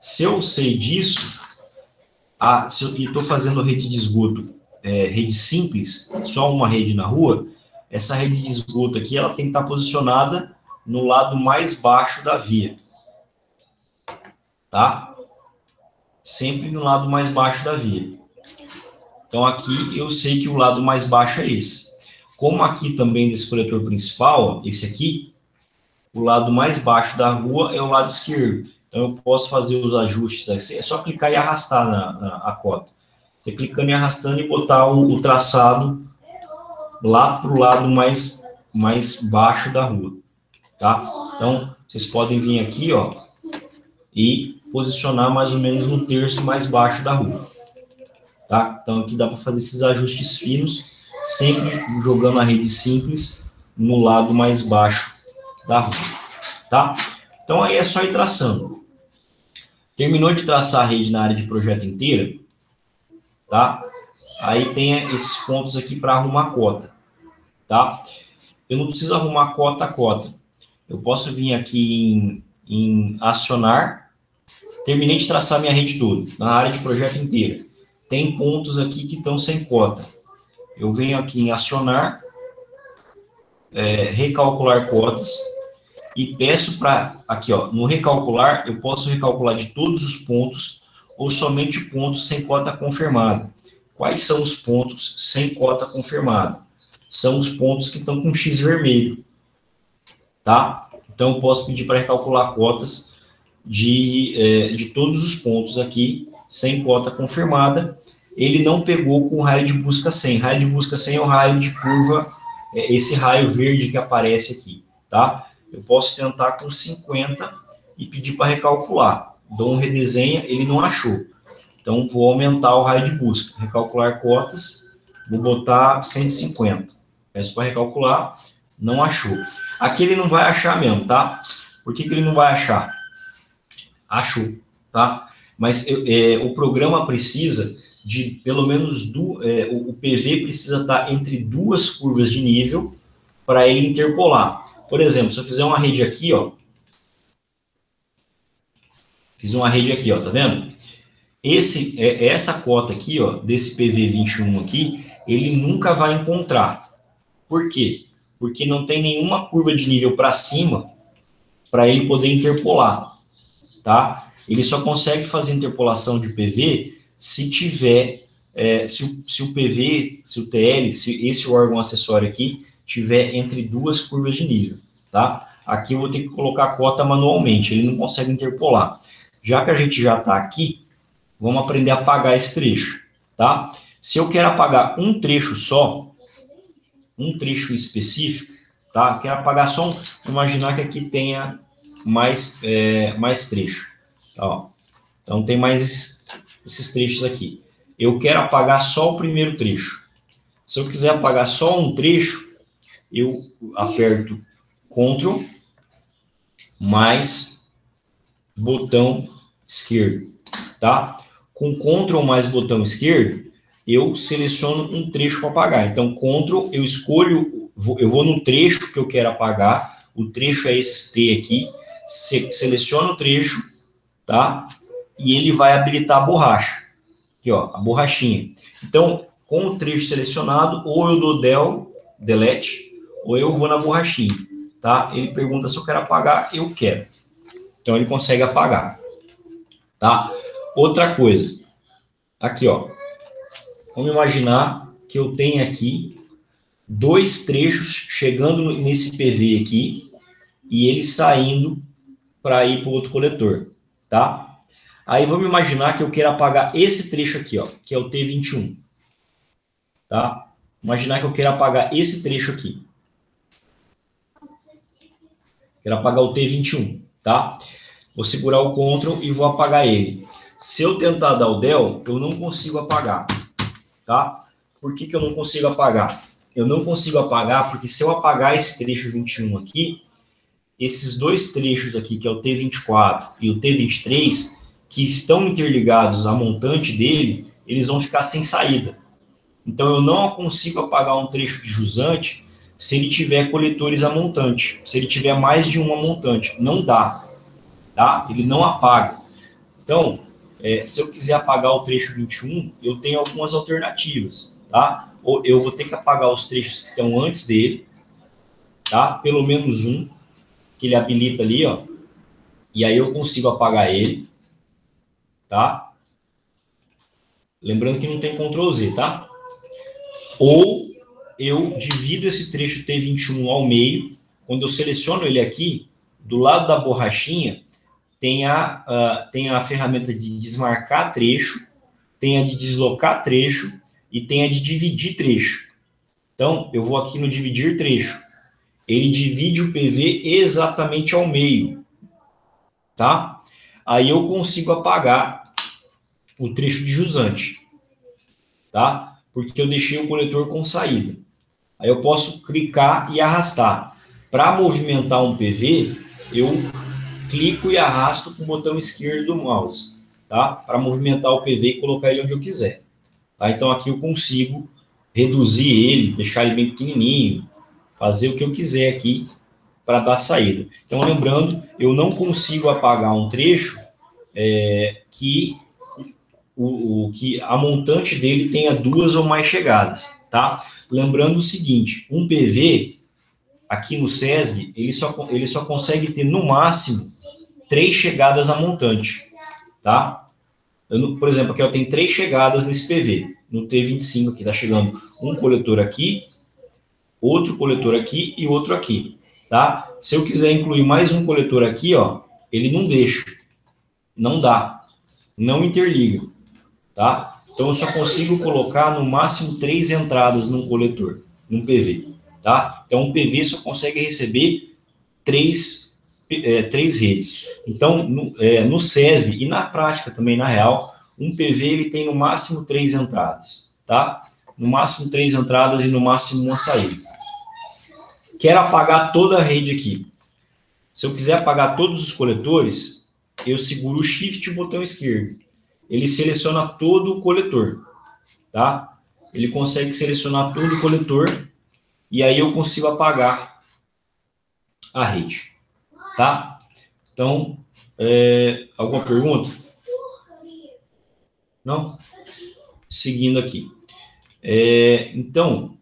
Se eu sei disso, a, se eu estou fazendo rede de esgoto, é, rede simples, só uma rede na rua, essa rede de esgoto aqui, ela tem que estar posicionada no lado mais baixo da via. Tá? Sempre no lado mais baixo da via. Então, aqui eu sei que o lado mais baixo é esse. Como aqui também desse coletor principal, esse aqui, o lado mais baixo da rua é o lado esquerdo. Então, eu posso fazer os ajustes. É só clicar e arrastar na, na a cota. Você clicando e arrastando e botar o, o traçado lá para o lado mais, mais baixo da rua, tá? Então, vocês podem vir aqui, ó, e posicionar mais ou menos no terço mais baixo da rua, tá? Então, aqui dá para fazer esses ajustes finos, sempre jogando a rede simples no lado mais baixo da rua, tá? Então, aí é só ir traçando. Terminou de traçar a rede na área de projeto inteira, tá? Aí tem esses pontos aqui para arrumar cota, tá? Eu não preciso arrumar cota a cota. Eu posso vir aqui em, em acionar, terminei de traçar minha rede toda, na área de projeto inteira. Tem pontos aqui que estão sem cota. Eu venho aqui em acionar, é, recalcular cotas, e peço para, aqui ó, no recalcular, eu posso recalcular de todos os pontos, ou somente pontos sem cota confirmada. Quais são os pontos sem cota confirmada? São os pontos que estão com X vermelho, tá? Então, eu posso pedir para recalcular cotas de, é, de todos os pontos aqui, sem cota confirmada, ele não pegou com raio de busca 100. Raio de busca 100 é o raio de curva, é esse raio verde que aparece aqui, tá? Eu posso tentar com 50 e pedir para recalcular. Dou um redesenha, ele não achou. Então, vou aumentar o raio de busca. Recalcular cotas, vou botar 150. Peço para recalcular, não achou. Aqui ele não vai achar mesmo, tá? Por que, que ele não vai achar? Achou, tá? Mas é, o programa precisa de pelo menos do, é, o, PV precisa estar entre duas curvas de nível para ele interpolar. Por exemplo, se eu fizer uma rede aqui, ó, fiz uma rede aqui, ó, tá vendo? Esse, é, essa cota aqui, ó, desse PV21 aqui, ele nunca vai encontrar. Por quê? Porque não tem nenhuma curva de nível para cima para ele poder interpolar, tá? Ele só consegue fazer interpolação de PV se tiver, é, se, o, se o PV, se o TL, se esse órgão acessório aqui, tiver entre duas curvas de nível, tá? Aqui eu vou ter que colocar a cota manualmente, ele não consegue interpolar. Já que a gente já está aqui, vamos aprender a apagar esse trecho, tá? Se eu quero apagar um trecho só, um trecho específico, tá? Quero apagar só um, imaginar que aqui tenha mais, é, mais trecho, tá? Ó. Então tem mais esses esses trechos aqui. Eu quero apagar só o primeiro trecho. Se eu quiser apagar só um trecho, eu aperto Ctrl mais botão esquerdo, tá? Com Ctrl mais botão esquerdo, eu seleciono um trecho para apagar. Então, Ctrl, eu escolho, eu vou no trecho que eu quero apagar, o trecho é esse T aqui, seleciono o trecho, tá? e ele vai habilitar a borracha. Aqui, ó, a borrachinha. Então, com o trecho selecionado, ou eu dou del, delete, ou eu vou na borrachinha, tá? Ele pergunta se eu quero apagar, eu quero. Então, ele consegue apagar, tá? Outra coisa, aqui, ó. Vamos imaginar que eu tenho aqui dois trechos chegando nesse PV aqui e ele saindo para ir para o outro coletor, tá? Aí vamos imaginar que eu quero apagar esse trecho aqui, ó, que é o T21. Tá? Imaginar que eu quero apagar esse trecho aqui. Quero apagar o T21, tá? Vou segurar o Ctrl e vou apagar ele. Se eu tentar dar o Del, eu não consigo apagar, tá? Por que, que eu não consigo apagar? Eu não consigo apagar porque se eu apagar esse trecho 21 aqui, esses dois trechos aqui, que é o T24 e o T23, que estão interligados à montante dele, eles vão ficar sem saída. Então eu não consigo apagar um trecho de jusante se ele tiver coletores a montante, se ele tiver mais de uma montante. Não dá, tá? Ele não apaga. Então, é, se eu quiser apagar o trecho 21, eu tenho algumas alternativas, tá? Ou eu vou ter que apagar os trechos que estão antes dele, tá? Pelo menos um, que ele habilita ali, ó. E aí eu consigo apagar ele tá? Lembrando que não tem Ctrl Z, tá? Ou eu divido esse trecho T21 ao meio, quando eu seleciono ele aqui, do lado da borrachinha, tem a, uh, tem a ferramenta de desmarcar trecho, tem a de deslocar trecho e tem a de dividir trecho. Então, eu vou aqui no dividir trecho. Ele divide o PV exatamente ao meio, tá? Aí eu consigo apagar o trecho de jusante, tá? Porque eu deixei o coletor com saída. Aí eu posso clicar e arrastar. Para movimentar um PV, eu clico e arrasto com o botão esquerdo do mouse, tá? Para movimentar o PV e colocar ele onde eu quiser. Tá? Então aqui eu consigo reduzir ele, deixar ele bem pequenininho, fazer o que eu quiser aqui para dar saída. Então lembrando, eu não consigo apagar um trecho é, que o, o, que a montante dele tenha duas ou mais chegadas, tá? Lembrando o seguinte, um PV aqui no SESG, ele só, ele só consegue ter no máximo três chegadas a montante, tá? Eu, por exemplo, aqui eu tenho três chegadas nesse PV, no T25 aqui, tá chegando um coletor aqui, outro coletor aqui e outro aqui, tá? Se eu quiser incluir mais um coletor aqui, ó, ele não deixa, não dá, não interliga tá? Então, eu só consigo colocar no máximo três entradas num coletor, num PV, tá? Então, um PV só consegue receber três, é, três redes. Então, no, é, no SESB e na prática também, na real, um PV ele tem no máximo três entradas, tá? No máximo três entradas e no máximo uma saída. Quero apagar toda a rede aqui. Se eu quiser apagar todos os coletores, eu seguro o Shift e o botão esquerdo. Ele seleciona todo o coletor, tá? Ele consegue selecionar todo o coletor e aí eu consigo apagar a rede, tá? Então, é, alguma pergunta? Não? Seguindo aqui. É, então,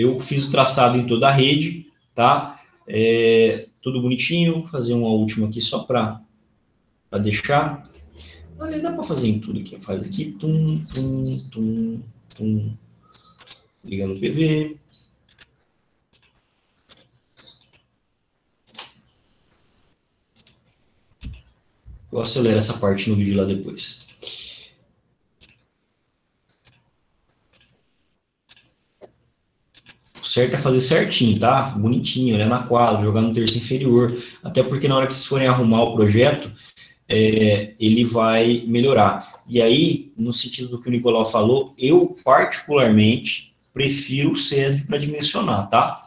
eu fiz o traçado em toda a rede, tá? É, tudo bonitinho. Vou fazer uma última aqui só para deixar. Olha, dá para fazer em tudo aqui. Faz aqui, tum, tum, tum, tum. Liga no PV. Eu acelero essa parte no vídeo lá depois. Certo é fazer certinho, tá? Bonitinho, olhar na quadra, jogar no terço inferior. Até porque na hora que vocês forem arrumar o projeto, é, ele vai melhorar. E aí, no sentido do que o Nicolau falou, eu particularmente prefiro o SESB para dimensionar, tá?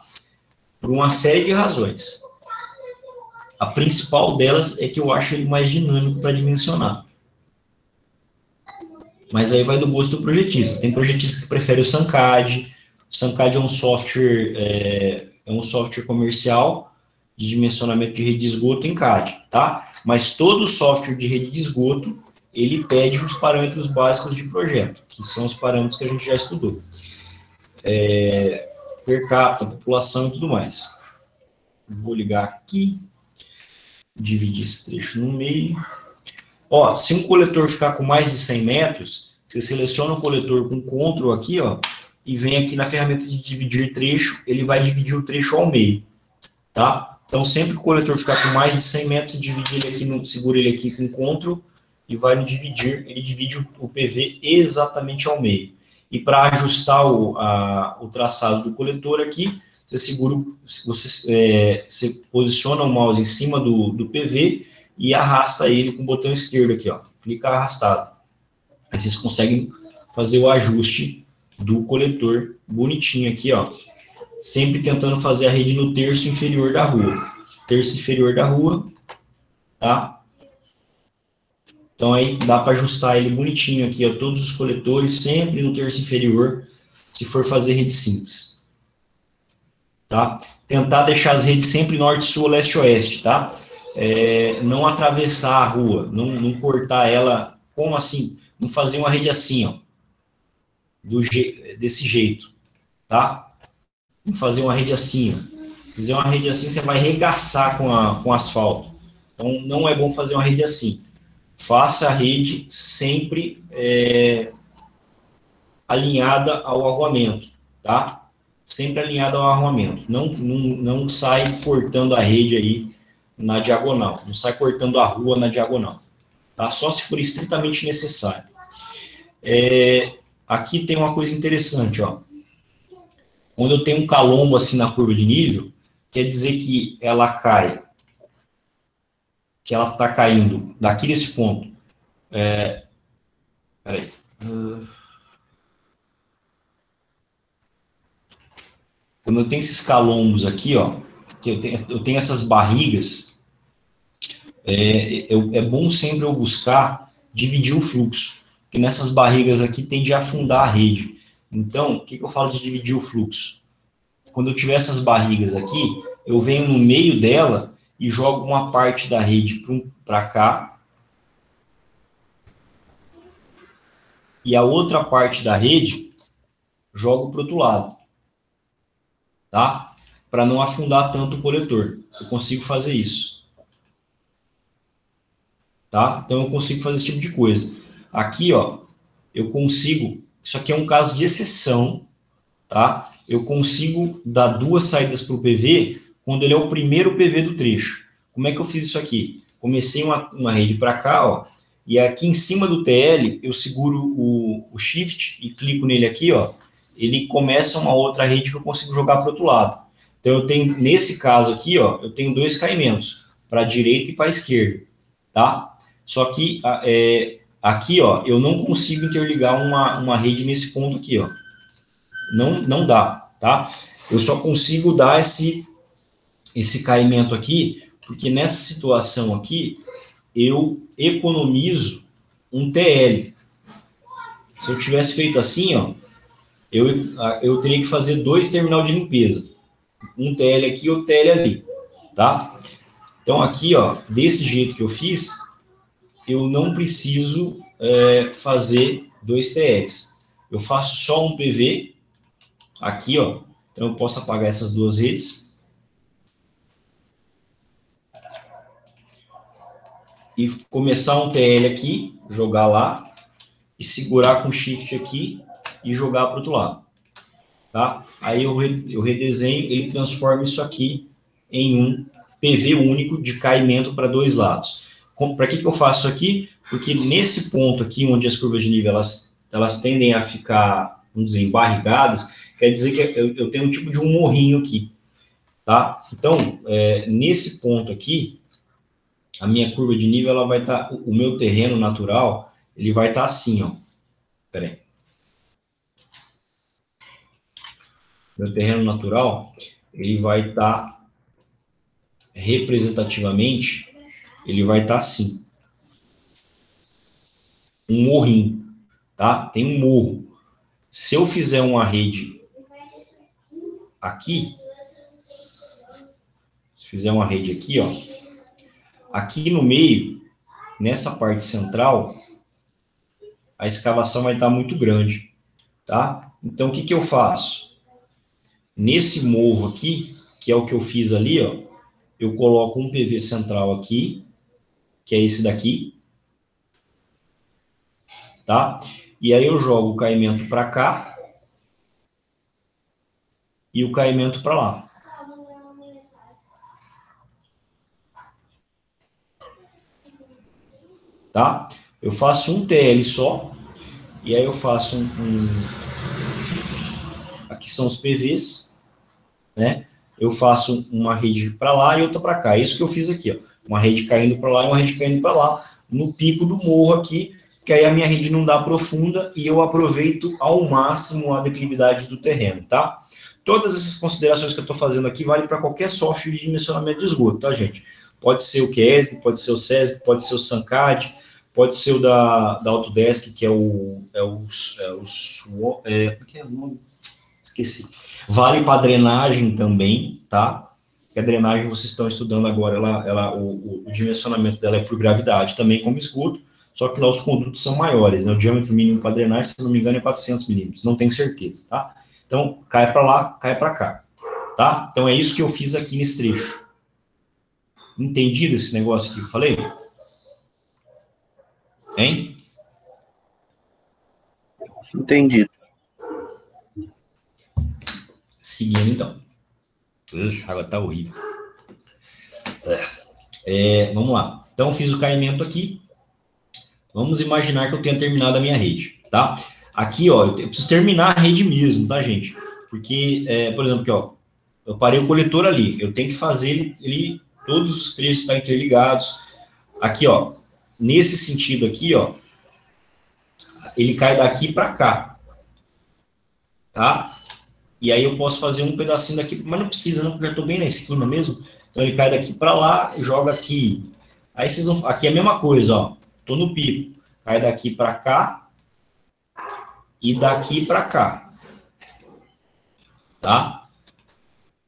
Por uma série de razões. A principal delas é que eu acho ele mais dinâmico para dimensionar. Mas aí vai do gosto do projetista. Tem projetista que prefere o Sancad. Sancad é um software, é, é um software comercial de dimensionamento de rede de esgoto em CAD, tá? Mas todo software de rede de esgoto, ele pede os parâmetros básicos de projeto, que são os parâmetros que a gente já estudou. É, per capita, população e tudo mais. Vou ligar aqui, dividir esse trecho no meio. Ó, se um coletor ficar com mais de 100 metros, você seleciona o coletor com Ctrl aqui, ó, e vem aqui na ferramenta de dividir trecho, ele vai dividir o trecho ao meio, tá? Então, sempre que o coletor ficar com mais de 100 metros, divide ele aqui, no, segura ele aqui com Ctrl e vai no dividir, ele divide o, PV exatamente ao meio. E para ajustar o, a, o traçado do coletor aqui, você segura, você, é, você posiciona o mouse em cima do, do PV e arrasta ele com o botão esquerdo aqui, ó. Clica arrastado. Aí vocês conseguem fazer o ajuste do coletor bonitinho aqui, ó sempre tentando fazer a rede no terço inferior da rua. Terço inferior da rua, tá? Então aí dá para ajustar ele bonitinho aqui, ó, todos os coletores sempre no terço inferior, se for fazer rede simples. Tá? Tentar deixar as redes sempre norte, sul, leste, oeste, tá? É, não atravessar a rua, não, não cortar ela, como assim? Não fazer uma rede assim, ó, do je desse jeito, tá? fazer uma rede assim. Fazer uma rede assim, você vai regaçar com, a, com asfalto. Então, não é bom fazer uma rede assim. Faça a rede sempre é, alinhada ao arruamento, tá? Sempre alinhada ao arruamento. Não, não, não sai cortando a rede aí na diagonal. Não sai cortando a rua na diagonal. Tá? Só se for estritamente necessário. É, aqui tem uma coisa interessante, ó. Quando eu tenho um calombo assim na curva de nível, quer dizer que ela cai, que ela está caindo daqui desse ponto. É, peraí. Quando eu tenho esses calombos aqui, ó, que eu tenho, eu tenho essas barrigas, é, eu, é bom sempre eu buscar dividir o fluxo, porque nessas barrigas aqui tende a afundar a rede. Então, o que, que eu falo de dividir o fluxo? Quando eu tiver essas barrigas aqui, eu venho no meio dela e jogo uma parte da rede para cá. E a outra parte da rede jogo para o outro lado. Tá? Para não afundar tanto o coletor. Eu consigo fazer isso. Tá? Então eu consigo fazer esse tipo de coisa. Aqui, ó, eu consigo isso aqui é um caso de exceção, tá? Eu consigo dar duas saídas para o PV quando ele é o primeiro PV do trecho. Como é que eu fiz isso aqui? Comecei uma, uma rede para cá, ó, E aqui em cima do TL, eu seguro o, o Shift e clico nele aqui, ó. Ele começa uma outra rede que eu consigo jogar para o outro lado. Então, eu tenho, nesse caso aqui, ó, eu tenho dois caimentos, para a direita e para a esquerda, tá? Só que é, aqui, ó, eu não consigo interligar uma, uma rede nesse ponto aqui, ó. Não, não dá, tá? Eu só consigo dar esse, esse caimento aqui, porque nessa situação aqui, eu economizo um TL. Se eu tivesse feito assim, ó, eu, eu teria que fazer dois terminal de limpeza. Um TL aqui e outro TL ali, tá? Então, aqui, ó, desse jeito que eu fiz, eu não preciso é, fazer dois TLs. Eu faço só um PV aqui, ó. Então, eu posso apagar essas duas redes. e começar um TL aqui, jogar lá, e segurar com Shift aqui e jogar para o outro lado. Tá? Aí eu, eu redesenho, ele transforma isso aqui em um PV único de caimento para dois lados. Para que, que eu faço aqui? Porque nesse ponto aqui, onde as curvas de nível elas, elas tendem a ficar, vamos dizer, embarrigadas, quer dizer que eu, eu tenho um tipo de um morrinho aqui. Tá? Então, é, nesse ponto aqui, a minha curva de nível ela vai estar, tá, o meu terreno natural, ele vai estar tá assim, ó. Pera aí. Meu terreno natural, ele vai estar tá, representativamente, ele vai estar tá assim. Um morrinho, tá? Tem um morro. Se eu fizer uma rede aqui, se fizer uma rede aqui, ó, Aqui no meio, nessa parte central, a escavação vai estar muito grande, tá? Então, o que, que eu faço? Nesse morro aqui, que é o que eu fiz ali, ó, eu coloco um PV central aqui, que é esse daqui, tá? E aí eu jogo o caimento para cá e o caimento para lá. tá? Eu faço um TL só, e aí eu faço um, um aqui são os PVs, né? Eu faço uma rede para lá e outra para cá. É isso que eu fiz aqui, ó. Uma rede caindo para lá e uma rede caindo para lá, no pico do morro aqui, que aí a minha rede não dá profunda e eu aproveito ao máximo a declividade do terreno, tá? Todas essas considerações que eu estou fazendo aqui valem para qualquer software de dimensionamento de esgoto, tá, gente? Pode ser o QESD, pode ser o SESB, pode ser o SANCAD, Pode ser o da, da Autodesk, que é o. É o, é o é, que é o nome? Esqueci. Vale para drenagem também, tá? Que a drenagem vocês estão estudando agora, ela, ela, o, o, dimensionamento dela é por gravidade, também como esgoto, só que lá os condutos são maiores, né? O diâmetro mínimo para drenagem, se não me engano, é 400 milímetros, não tenho certeza, tá? Então, cai para lá, cai para cá, tá? Então, é isso que eu fiz aqui nesse trecho. Entendido esse negócio que eu falei? Hein? Entendido. Seguindo, então. Essa água tá horrível. É, é, vamos lá. Então, fiz o caimento aqui. Vamos imaginar que eu tenha terminado a minha rede, tá? Aqui, ó, eu preciso terminar a rede mesmo, tá, gente? Porque, é, por exemplo, aqui, ó, eu parei o coletor ali. Eu tenho que fazer ele, todos os trechos estão interligados. Aqui, ó, nesse sentido aqui, ó, ele cai daqui para cá, tá? E aí eu posso fazer um pedacinho daqui, mas não precisa, não, porque eu estou bem na esquina mesmo. Então ele cai daqui para lá, joga aqui. Aí vocês vão, aqui é a mesma coisa, ó. Tô no pico, cai daqui para cá e daqui para cá, tá?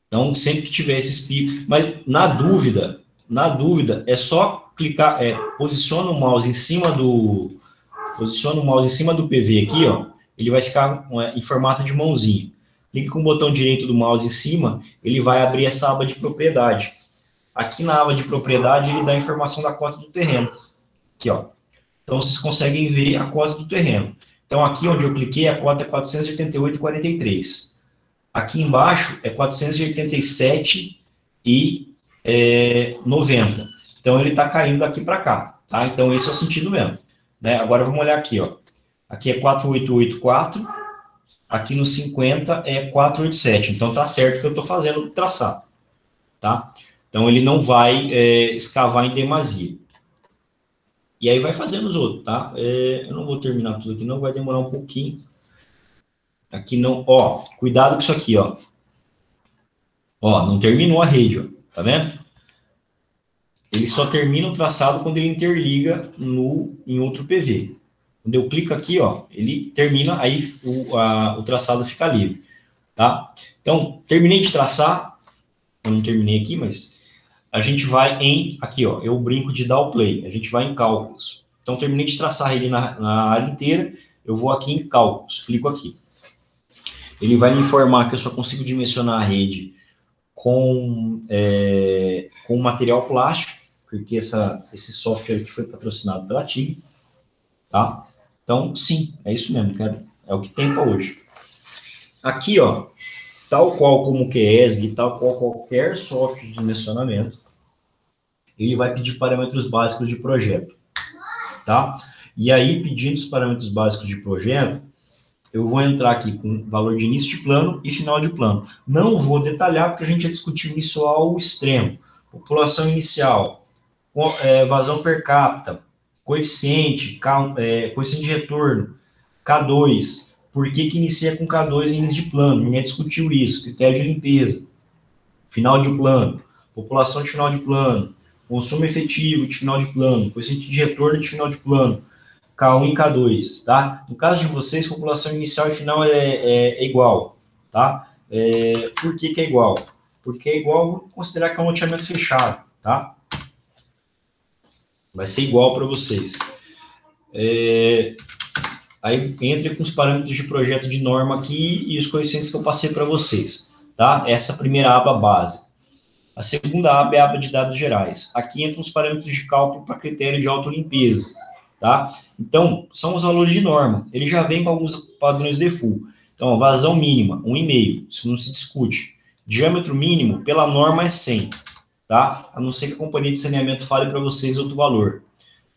Então sempre que tiver esses picos, mas na dúvida, na dúvida é só clicar, é, posiciona o mouse em cima do, posiciona o mouse em cima do PV aqui, ó, ele vai ficar é, em formato de mãozinha. Clique com o botão direito do mouse em cima, ele vai abrir essa aba de propriedade. Aqui na aba de propriedade, ele dá a informação da cota do terreno. Aqui, ó. Então, vocês conseguem ver a cota do terreno. Então, aqui onde eu cliquei, a cota é 488,43. Aqui embaixo é 487 e é, 90. Então, ele está caindo aqui para cá, tá? Então, esse é o sentido mesmo. Né? Agora vamos olhar aqui, ó. Aqui é 4884, aqui no 50 é 487. Então tá certo que eu estou fazendo o traçado, tá? Então ele não vai é, escavar em demasia. E aí vai fazendo os outros, tá? É, eu não vou terminar tudo aqui, não, vai demorar um pouquinho. Aqui não, ó, cuidado com isso aqui, ó. Ó, não terminou a rede, ó, tá vendo? Ele só termina o traçado quando ele interliga no, em outro PV. Quando eu clico aqui, ó, ele termina, aí o, a, o traçado fica livre, tá? Então, terminei de traçar, eu não terminei aqui, mas a gente vai em, aqui, ó, eu brinco de dar o play, a gente vai em cálculos. Então, terminei de traçar rede na, na área inteira, eu vou aqui em cálculos, clico aqui. Ele vai me informar que eu só consigo dimensionar a rede com, é, com material plástico, porque essa, esse software aqui foi patrocinado pela TIG, tá? Então, sim, é isso mesmo, cara. É o que tem para hoje. Aqui, ó, tal qual como o QESG, tal qual qualquer software de dimensionamento, ele vai pedir parâmetros básicos de projeto, tá? E aí, pedindo os parâmetros básicos de projeto, eu vou entrar aqui com valor de início de plano e final de plano. Não vou detalhar, porque a gente já discutiu isso ao extremo. População inicial, é, vazão per capita, coeficiente, K, é, coeficiente de retorno, K2. Por que, que inicia com K2 em início de plano? Ninguém discutiu isso. Critério de limpeza, final de plano, população de final de plano, consumo efetivo de final de plano, coeficiente de retorno de final de plano, K1 e K2, tá? No caso de vocês, população inicial e final é, é, é igual, tá? É, por que, que é igual? Porque é igual, considerar que é um loteamento fechado, tá? Vai ser igual para vocês. É, aí entra com os parâmetros de projeto de norma aqui e os coeficientes que eu passei para vocês, tá? Essa primeira aba base. A segunda aba é a aba de dados gerais. Aqui entram os parâmetros de cálculo para critério de autolimpeza tá? Então, são os valores de norma. Ele já vem com alguns padrões default. Então, vazão mínima, 1,5, isso não se discute. Diâmetro mínimo, pela norma, é 100, tá? A não ser que a companhia de saneamento fale para vocês outro valor.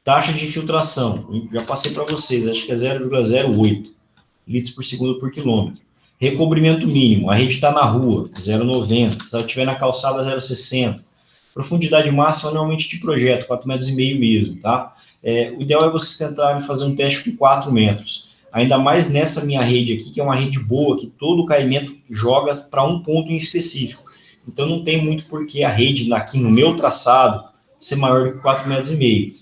Taxa de infiltração, já passei para vocês, acho que é 0,08 litros por segundo por quilômetro. Recobrimento mínimo, a rede está na rua, 0,90. Se ela estiver na calçada, 0,60. Profundidade máxima, normalmente de projeto, 4,5 metros e meio mesmo, tá? É, o ideal é vocês tentarem fazer um teste com 4 metros. Ainda mais nessa minha rede aqui, que é uma rede boa, que todo o caimento joga para um ponto em específico. Então não tem muito porquê a rede aqui no meu traçado ser maior que 4 metros e meio.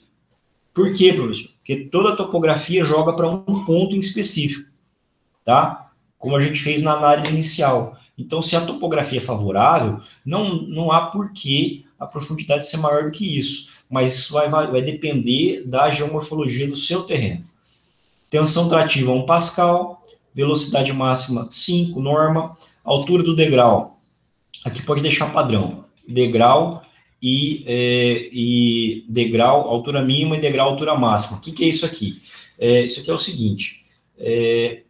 Por quê, professor? Porque toda a topografia joga para um ponto em específico, tá? Como a gente fez na análise inicial. Então, se a topografia é favorável, não, não há porquê a profundidade ser maior do que isso mas isso vai, vai, vai depender da geomorfologia do seu terreno. Tensão trativa 1 pascal, velocidade máxima 5, norma, altura do degrau. Aqui pode deixar padrão, degrau e, é, e degrau, altura mínima e degrau, altura máxima. O que, que é isso aqui? É, isso aqui é o seguinte, é,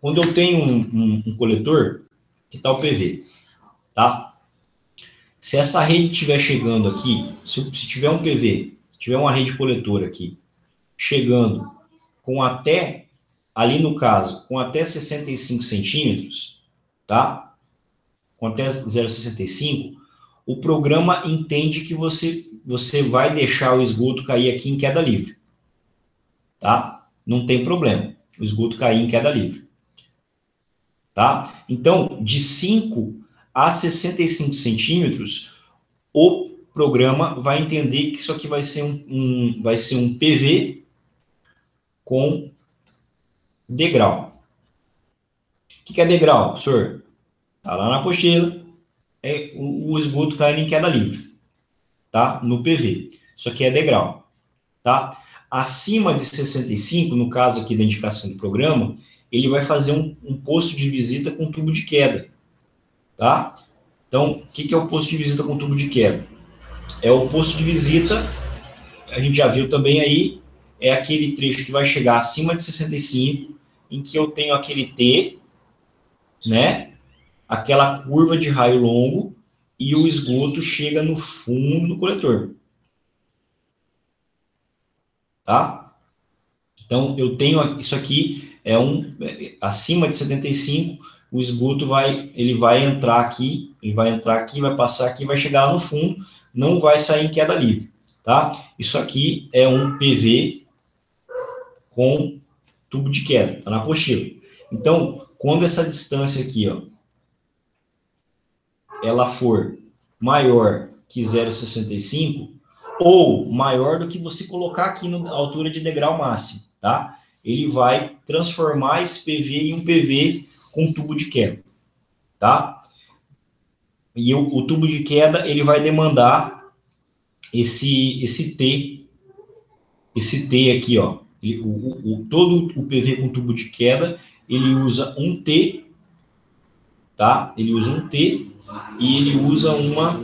quando eu tenho um, um, um coletor, que está o PV, tá? Se essa rede estiver chegando aqui, se, se tiver um PV, tiver uma rede coletora aqui, chegando com até, ali no caso, com até 65 centímetros, tá? Até 0,65, o programa entende que você, você vai deixar o esgoto cair aqui em queda livre. Tá? Não tem problema. O esgoto cair em queda livre. Tá? Então, de 5 a 65 centímetros, o programa vai entender que isso aqui vai ser um, um vai ser um PV com degrau. O que, é degrau, professor? Está lá na apostila, é o, o esgoto caindo em queda livre, tá? No PV. Isso aqui é degrau, tá? Acima de 65, no caso aqui da indicação do programa, ele vai fazer um, um posto de visita com tubo de queda tá? Então, o que, que é o posto de visita com tubo de queda? É o posto de visita, a gente já viu também aí, é aquele trecho que vai chegar acima de 65, em que eu tenho aquele T, né? Aquela curva de raio longo e o esgoto chega no fundo do coletor. Tá? Então, eu tenho isso aqui, é um acima de 75, o esgoto vai, ele vai entrar aqui, ele vai entrar aqui, vai passar aqui, vai chegar lá no fundo, não vai sair em queda livre, tá? Isso aqui é um PV com tubo de queda, tá na apostila. Então, quando essa distância aqui, ó, ela for maior que 0,65 ou maior do que você colocar aqui na altura de degrau máximo, tá? Ele vai transformar esse PV em um PV com tubo de queda, tá? E o, o tubo de queda, ele vai demandar esse, esse T, esse T aqui, ó. o, o, todo o PV com tubo de queda, ele usa um T, tá? Ele usa um T e ele usa uma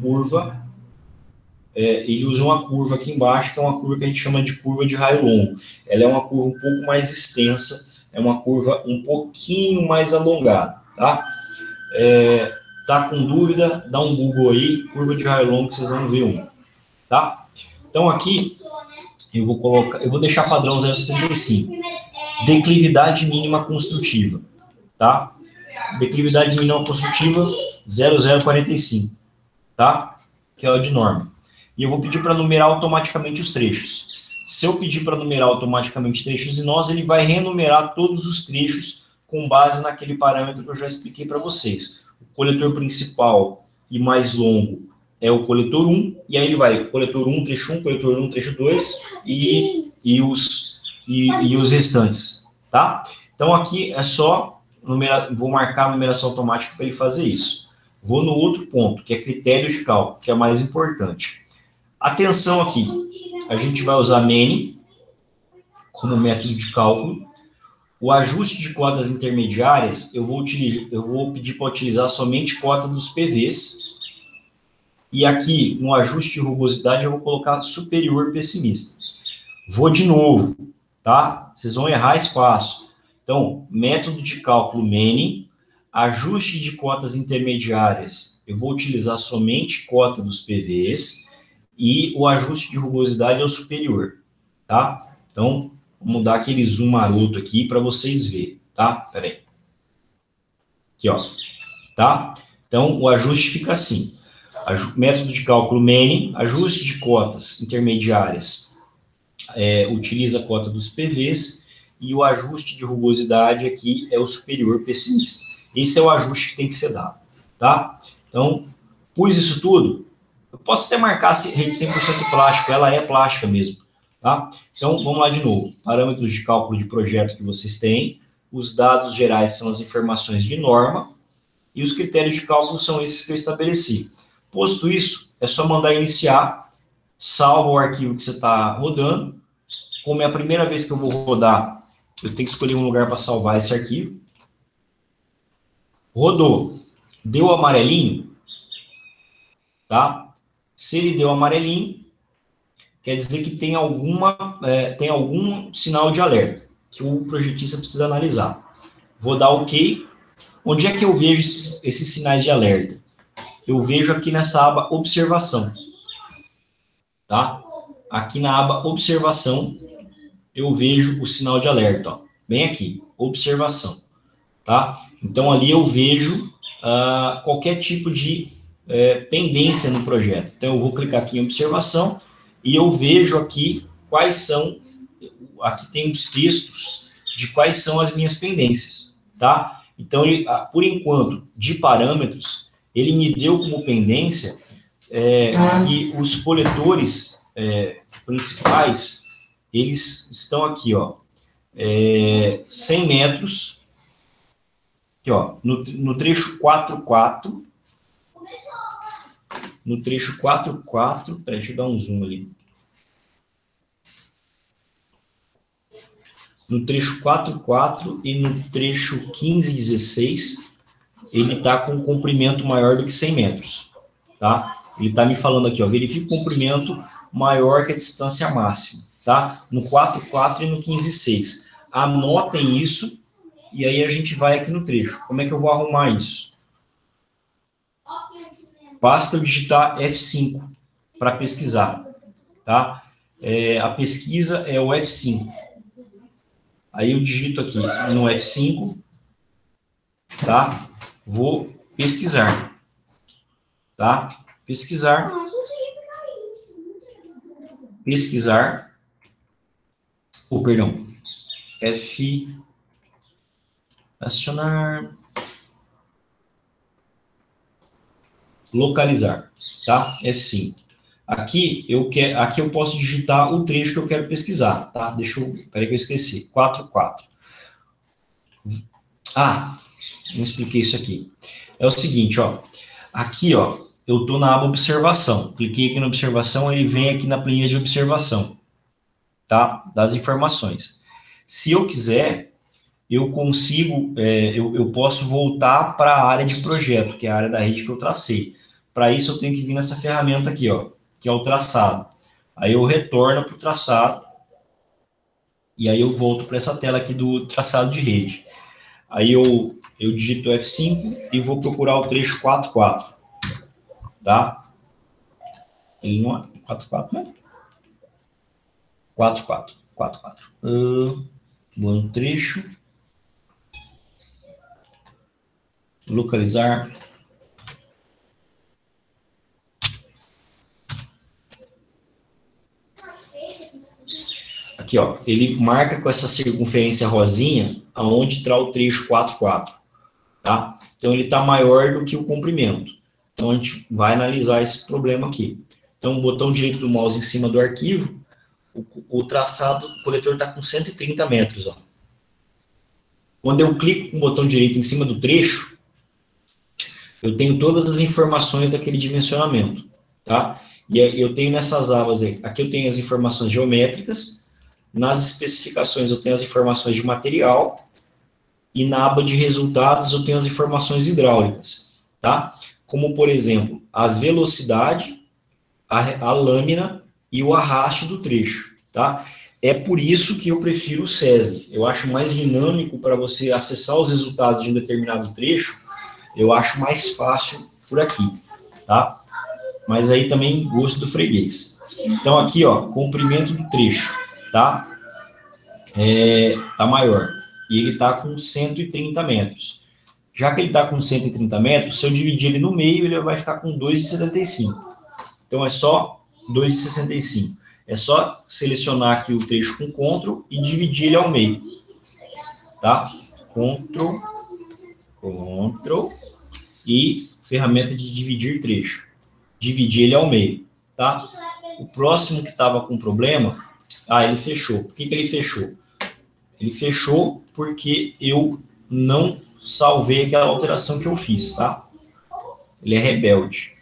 curva, é, ele usa uma curva aqui embaixo, que é uma curva que a gente chama de curva de raio longo. Ela é uma curva um pouco mais extensa, é uma curva um pouquinho mais alongada, tá? É, tá com dúvida, dá um Google aí, curva de raio longo, que vocês vão ver um, tá? Então aqui, eu vou colocar, eu vou deixar padrão 0,65. Declividade mínima construtiva, tá? Declividade mínima construtiva 0,045, tá? Que é o de norma. E eu vou pedir para numerar automaticamente os trechos. Se eu pedir para numerar automaticamente trechos e nós, ele vai renumerar todos os trechos com base naquele parâmetro que eu já expliquei para vocês. O coletor principal e mais longo é o coletor 1, e aí ele vai coletor 1, trecho 1, coletor 1, trecho 2 e, e, os, e, e os restantes, tá? Então aqui é só, numera, vou marcar a numeração automática para ele fazer isso. Vou no outro ponto, que é critério de cálculo, que é mais importante. Atenção aqui, a gente vai usar many como método de cálculo. O ajuste de cotas intermediárias, eu vou, utilizar, eu vou pedir para utilizar somente cota dos PVs. E aqui, no ajuste de rugosidade, eu vou colocar superior pessimista. Vou de novo, tá? Vocês vão errar espaço. Então, método de cálculo many, ajuste de cotas intermediárias, eu vou utilizar somente cota dos PVs e o ajuste de rugosidade é o superior, tá? Então, vamos dar aquele zoom maroto aqui para vocês verem, tá? Pera aí. Aqui, ó, tá? Então, o ajuste fica assim. Método de cálculo MANY, ajuste de cotas intermediárias, é, utiliza a cota dos PVs, e o ajuste de rugosidade aqui é o superior pessimista. Esse é o ajuste que tem que ser dado, tá? Então, pus isso tudo, eu posso até marcar rede 100% plástico, ela é plástica mesmo, tá? Então, vamos lá de novo. Parâmetros de cálculo de projeto que vocês têm, os dados gerais são as informações de norma, e os critérios de cálculo são esses que eu estabeleci. Posto isso, é só mandar iniciar, salva o arquivo que você está rodando. Como é a primeira vez que eu vou rodar, eu tenho que escolher um lugar para salvar esse arquivo. Rodou. Deu amarelinho, tá? Se ele deu amarelinho, quer dizer que tem, alguma, é, tem algum sinal de alerta que o projetista precisa analisar. Vou dar OK. Onde é que eu vejo esses, esses sinais de alerta? Eu vejo aqui nessa aba Observação. Tá? Aqui na aba Observação, eu vejo o sinal de alerta. Ó, bem aqui, Observação. Tá? Então, ali eu vejo uh, qualquer tipo de é, pendência no projeto. Então, eu vou clicar aqui em observação e eu vejo aqui quais são, aqui tem os textos de quais são as minhas pendências, tá? Então, ele, por enquanto, de parâmetros, ele me deu como pendência é, que os coletores é, principais, eles estão aqui, ó, é, 100 metros, aqui, ó, no, no trecho 4.4, no trecho 4.4, peraí, deixa eu dar um zoom ali. No trecho 4.4 e no trecho 15.16, ele está com um comprimento maior do que 100 metros, tá? Ele está me falando aqui, ó, verifique o comprimento maior que a distância máxima, tá? No 4.4 e no 15.6. Anotem isso e aí a gente vai aqui no trecho. Como é que eu vou arrumar isso? Basta eu digitar F5 para pesquisar, tá? é, a pesquisa é o F5. Aí eu digito aqui no F5, tá? Vou pesquisar, tá? Pesquisar. Pesquisar. O oh, perdão. F. Acionar. Localizar, tá? F5. Aqui eu, quer, aqui eu posso digitar o trecho que eu quero pesquisar, tá? Deixa eu, peraí que eu esqueci, 4, 4. Ah, não expliquei isso aqui. É o seguinte, ó, aqui, ó, eu tô na aba observação, cliquei aqui na observação, ele vem aqui na planilha de observação, tá? Das informações. Se eu quiser, eu consigo, é, eu, eu posso voltar para a área de projeto, que é a área da rede que eu tracei. Para isso, eu tenho que vir nessa ferramenta aqui, ó, que é o traçado. Aí eu retorno para o traçado e aí eu volto para essa tela aqui do traçado de rede. Aí eu, eu digito F5 e vou procurar o trecho 44, tá? Não é 44, né? 44, 44. Uh, vou no trecho. Localizar. Aqui, ó, ele marca com essa circunferência rosinha aonde está o trecho 44, tá? Então, ele está maior do que o comprimento. Então, a gente vai analisar esse problema aqui. Então, o botão direito do mouse em cima do arquivo, o, o traçado, o coletor está com 130 metros, ó. Quando eu clico com o botão direito em cima do trecho, eu tenho todas as informações daquele dimensionamento, tá? E eu tenho nessas abas aqui eu tenho as informações geométricas, nas especificações eu tenho as informações de material e na aba de resultados eu tenho as informações hidráulicas, tá? Como, por exemplo, a velocidade, a, a lâmina e o arraste do trecho, tá? É por isso que eu prefiro o SESI. Eu acho mais dinâmico para você acessar os resultados de um determinado trecho, eu acho mais fácil por aqui, tá? Mas aí também gosto do freguês. Então aqui, ó, comprimento do trecho tá? É, tá maior. E ele tá com 130 metros. Já que ele tá com 130 metros, se eu dividir ele no meio, ele vai ficar com 2,75. Então, é só 2,65. É só selecionar aqui o trecho com CTRL e dividir ele ao meio. Tá? CTRL, CTRL e ferramenta de dividir trecho. Dividir ele ao meio, tá? O próximo que estava com problema ah, ele fechou. Por que, que ele fechou? Ele fechou porque eu não salvei aquela alteração que eu fiz, tá? Ele é rebelde.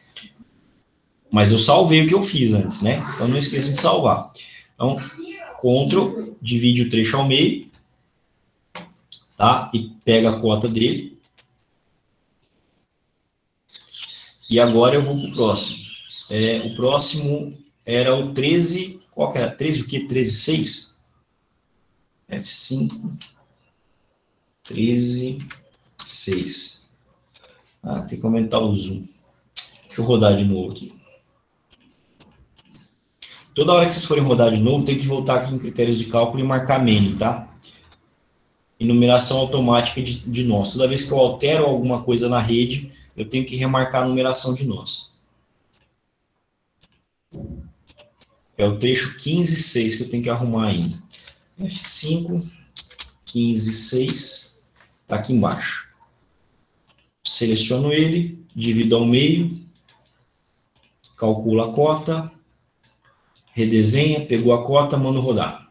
Mas eu salvei o que eu fiz antes, né? Então não esqueça de salvar. Então, Ctrl, divide o trecho ao meio, tá? E pega a cota dele. E agora eu vou para o próximo. É, o próximo era o 13 qual que era? 13 o quê? 13, 6? F5. 13, 6. Ah, tem que aumentar o zoom. Deixa eu rodar de novo aqui. Toda hora que vocês forem rodar de novo, tem que voltar aqui em critérios de cálculo e marcar menu, tá? E numeração automática de, de nós. Toda vez que eu altero alguma coisa na rede, eu tenho que remarcar a numeração de nós. É o trecho 15.6 que eu tenho que arrumar ainda. F5, 15.6, está aqui embaixo. Seleciono ele, divido ao meio, calculo a cota, redesenha, pegou a cota, mando rodar.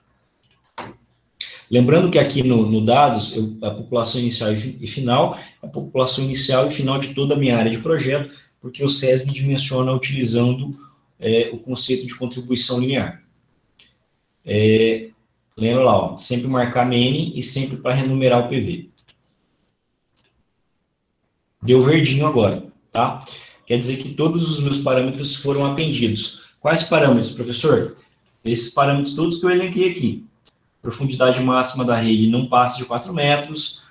Lembrando que aqui no, no dados, eu, a população inicial e final, a população inicial e final de toda a minha área de projeto, porque o SESG dimensiona utilizando é, o conceito de contribuição linear. É, lembra lá, ó, sempre marcar mene e sempre para renumerar o PV. Deu verdinho agora, tá? Quer dizer que todos os meus parâmetros foram atendidos. Quais parâmetros, professor? Esses parâmetros todos que eu elenquei aqui. Profundidade máxima da rede não passa de 4 metros,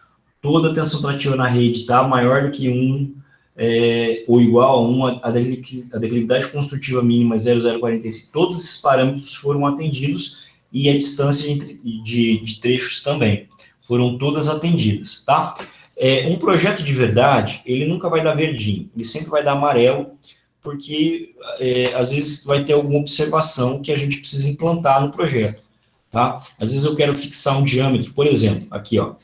toda a tensão trativa na rede está maior do que 1, é, ou igual a 1, a, declividade construtiva mínima é 0,045. Todos esses parâmetros foram atendidos e a distância de, de, de trechos também foram todas atendidas, tá? É, um projeto de verdade, ele nunca vai dar verdinho, ele sempre vai dar amarelo, porque é, às vezes vai ter alguma observação que a gente precisa implantar no projeto, tá? Às vezes eu quero fixar um diâmetro, por exemplo, aqui, ó.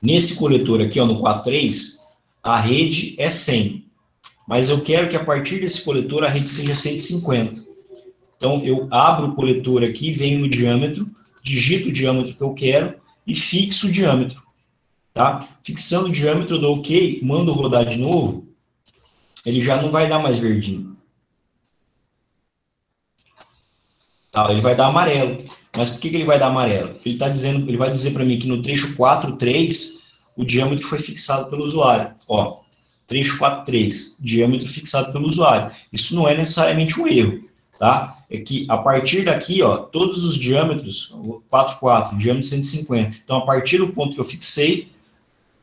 Nesse coletor aqui, ó, no 43, a rede é 100, mas eu quero que a partir desse coletor a rede seja 150. Então, eu abro o coletor aqui, venho no diâmetro, digito o diâmetro que eu quero e fixo o diâmetro. Tá? Fixando o diâmetro, eu dou OK, mando rodar de novo, ele já não vai dar mais verdinho. Tá? Ele vai dar amarelo. Mas por que, que ele vai dar amarelo? Ele tá dizendo, ele vai dizer para mim que no trecho 4, 3, o diâmetro foi fixado pelo usuário. Ó, trecho 4, 3, diâmetro fixado pelo usuário. Isso não é necessariamente um erro, tá? É que a partir daqui, ó, todos os diâmetros, 4, 4, diâmetro 150. Então, a partir do ponto que eu fixei,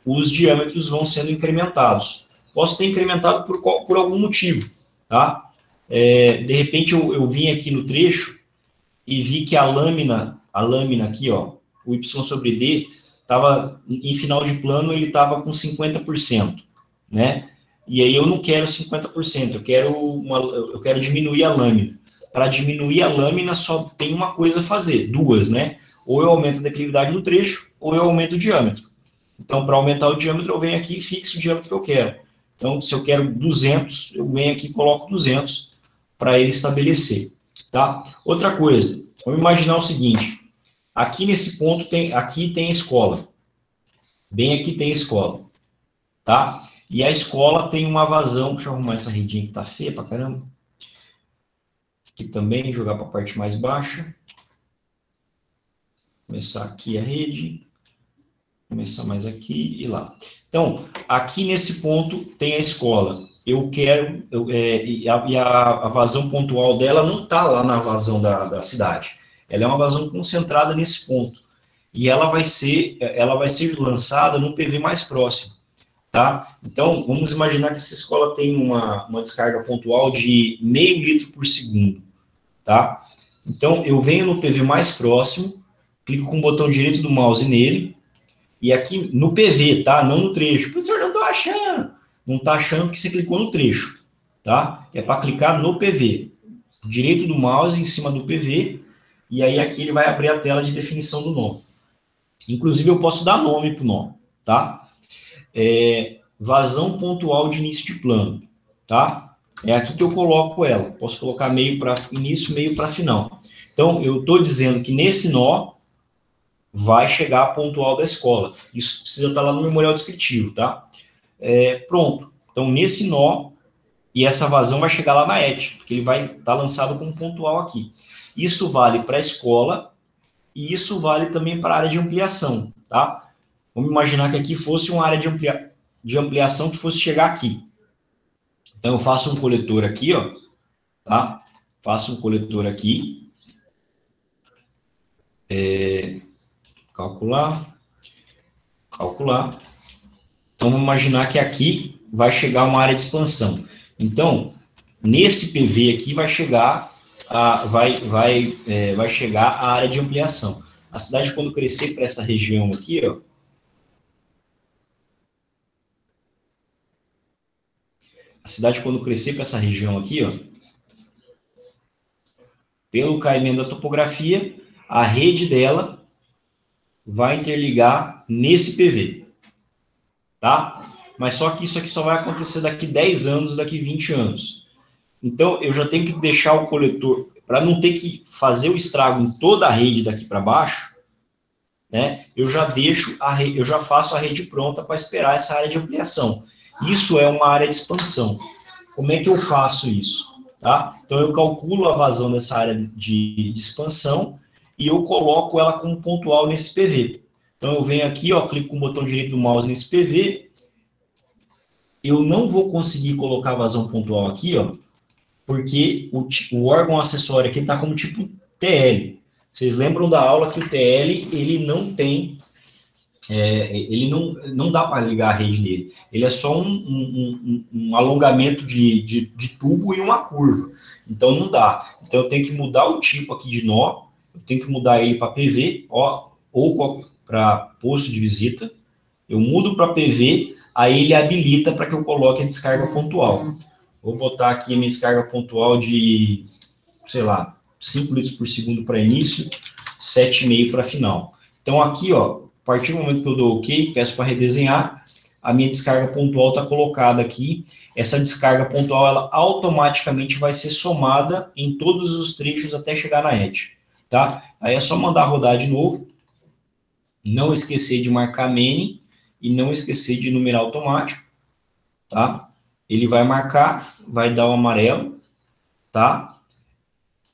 os diâmetros vão sendo incrementados. Posso ter incrementado por, por algum motivo, tá? É, de repente eu, eu vim aqui no trecho e vi que a lâmina, a lâmina aqui, ó, o Y sobre D, estava em final de plano, ele estava com 50%, né? E aí eu não quero 50%, eu quero, uma, eu quero diminuir a lâmina. Para diminuir a lâmina só tem uma coisa a fazer, duas, né? Ou eu aumento a declividade do trecho, ou eu aumento o diâmetro. Então, para aumentar o diâmetro, eu venho aqui e fixo o diâmetro que eu quero. Então, se eu quero 200, eu venho aqui e coloco 200 para ele estabelecer, tá? Outra coisa, vamos imaginar o seguinte, aqui nesse ponto tem, aqui tem escola, bem aqui tem escola, tá? E a escola tem uma vazão, deixa eu arrumar essa redinha que tá feia pra caramba, aqui também, jogar para a parte mais baixa, começar aqui a rede, começar mais aqui e lá. Então, aqui nesse ponto tem a escola. Eu quero, eu, é, e, a, e a, vazão pontual dela não está lá na vazão da, da cidade. Ela é uma vazão concentrada nesse ponto. E ela vai ser, ela vai ser lançada no PV mais próximo. Tá? Então, vamos imaginar que essa escola tem uma, uma descarga pontual de meio litro por segundo. Tá? Então, eu venho no PV mais próximo, clico com o botão direito do mouse nele, e aqui no PV, tá? Não no trecho. Professor, não estou achando. Não está achando que você clicou no trecho, tá? É para clicar no PV. Direito do mouse em cima do PV, e aí aqui ele vai abrir a tela de definição do nó. Inclusive, eu posso dar nome para o nó, tá? É, vazão pontual de início de plano, tá? É aqui que eu coloco ela. Posso colocar meio para início, meio para final. Então, eu estou dizendo que nesse nó, vai chegar pontual da escola. Isso precisa estar lá no memorial descritivo, tá? É, pronto. Então, nesse nó, e essa vazão vai chegar lá na ET, porque ele vai estar lançado como pontual aqui. Isso vale para a escola e isso vale também para a área de ampliação, tá? Vamos imaginar que aqui fosse uma área de, amplia, de ampliação que fosse chegar aqui. Então, eu faço um coletor aqui, ó, tá? Faço um coletor aqui. É, calcular, calcular. Então, vamos imaginar que aqui vai chegar uma área de expansão. Então, nesse PV aqui vai chegar a, vai, vai, é, vai chegar a área de ampliação. A cidade, quando crescer para essa região aqui, ó, a cidade, quando crescer para essa região aqui, ó, pelo caimento da topografia, a rede dela vai interligar nesse PV, tá? Mas só que isso aqui só vai acontecer daqui 10 anos, daqui 20 anos. Então, eu já tenho que deixar o coletor, para não ter que fazer o estrago em toda a rede daqui para baixo, né? Eu já deixo a rede, eu já faço a rede pronta para esperar essa área de ampliação. Isso é uma área de expansão. Como é que eu faço isso? Tá? Então, eu calculo a vazão dessa área de, de expansão e eu coloco ela como pontual nesse PV. Então, eu venho aqui, ó, clico com o botão direito do mouse nesse PV. Eu não vou conseguir colocar vazão pontual aqui, ó, porque o, o órgão acessório aqui está como tipo TL. Vocês lembram da aula que o TL, ele não tem é, ele não, não dá para ligar a rede nele. Ele é só um, um, um, um alongamento de, de, de, tubo e uma curva. Então não dá. Então eu tenho que mudar o tipo aqui de nó, eu tenho que mudar ele para PV ó, ou para posto de visita. Eu mudo para PV, aí ele habilita para que eu coloque a descarga pontual. Vou botar aqui a minha descarga pontual de, sei lá, 5 litros por segundo para início, 7,5 para final. Então aqui, ó, a partir do momento que eu dou OK, peço para redesenhar, a minha descarga pontual está colocada aqui. Essa descarga pontual, ela automaticamente vai ser somada em todos os trechos até chegar na edge, tá? Aí é só mandar rodar de novo. Não esquecer de marcar many e não esquecer de numerar automático, tá? Ele vai marcar, vai dar o amarelo, tá?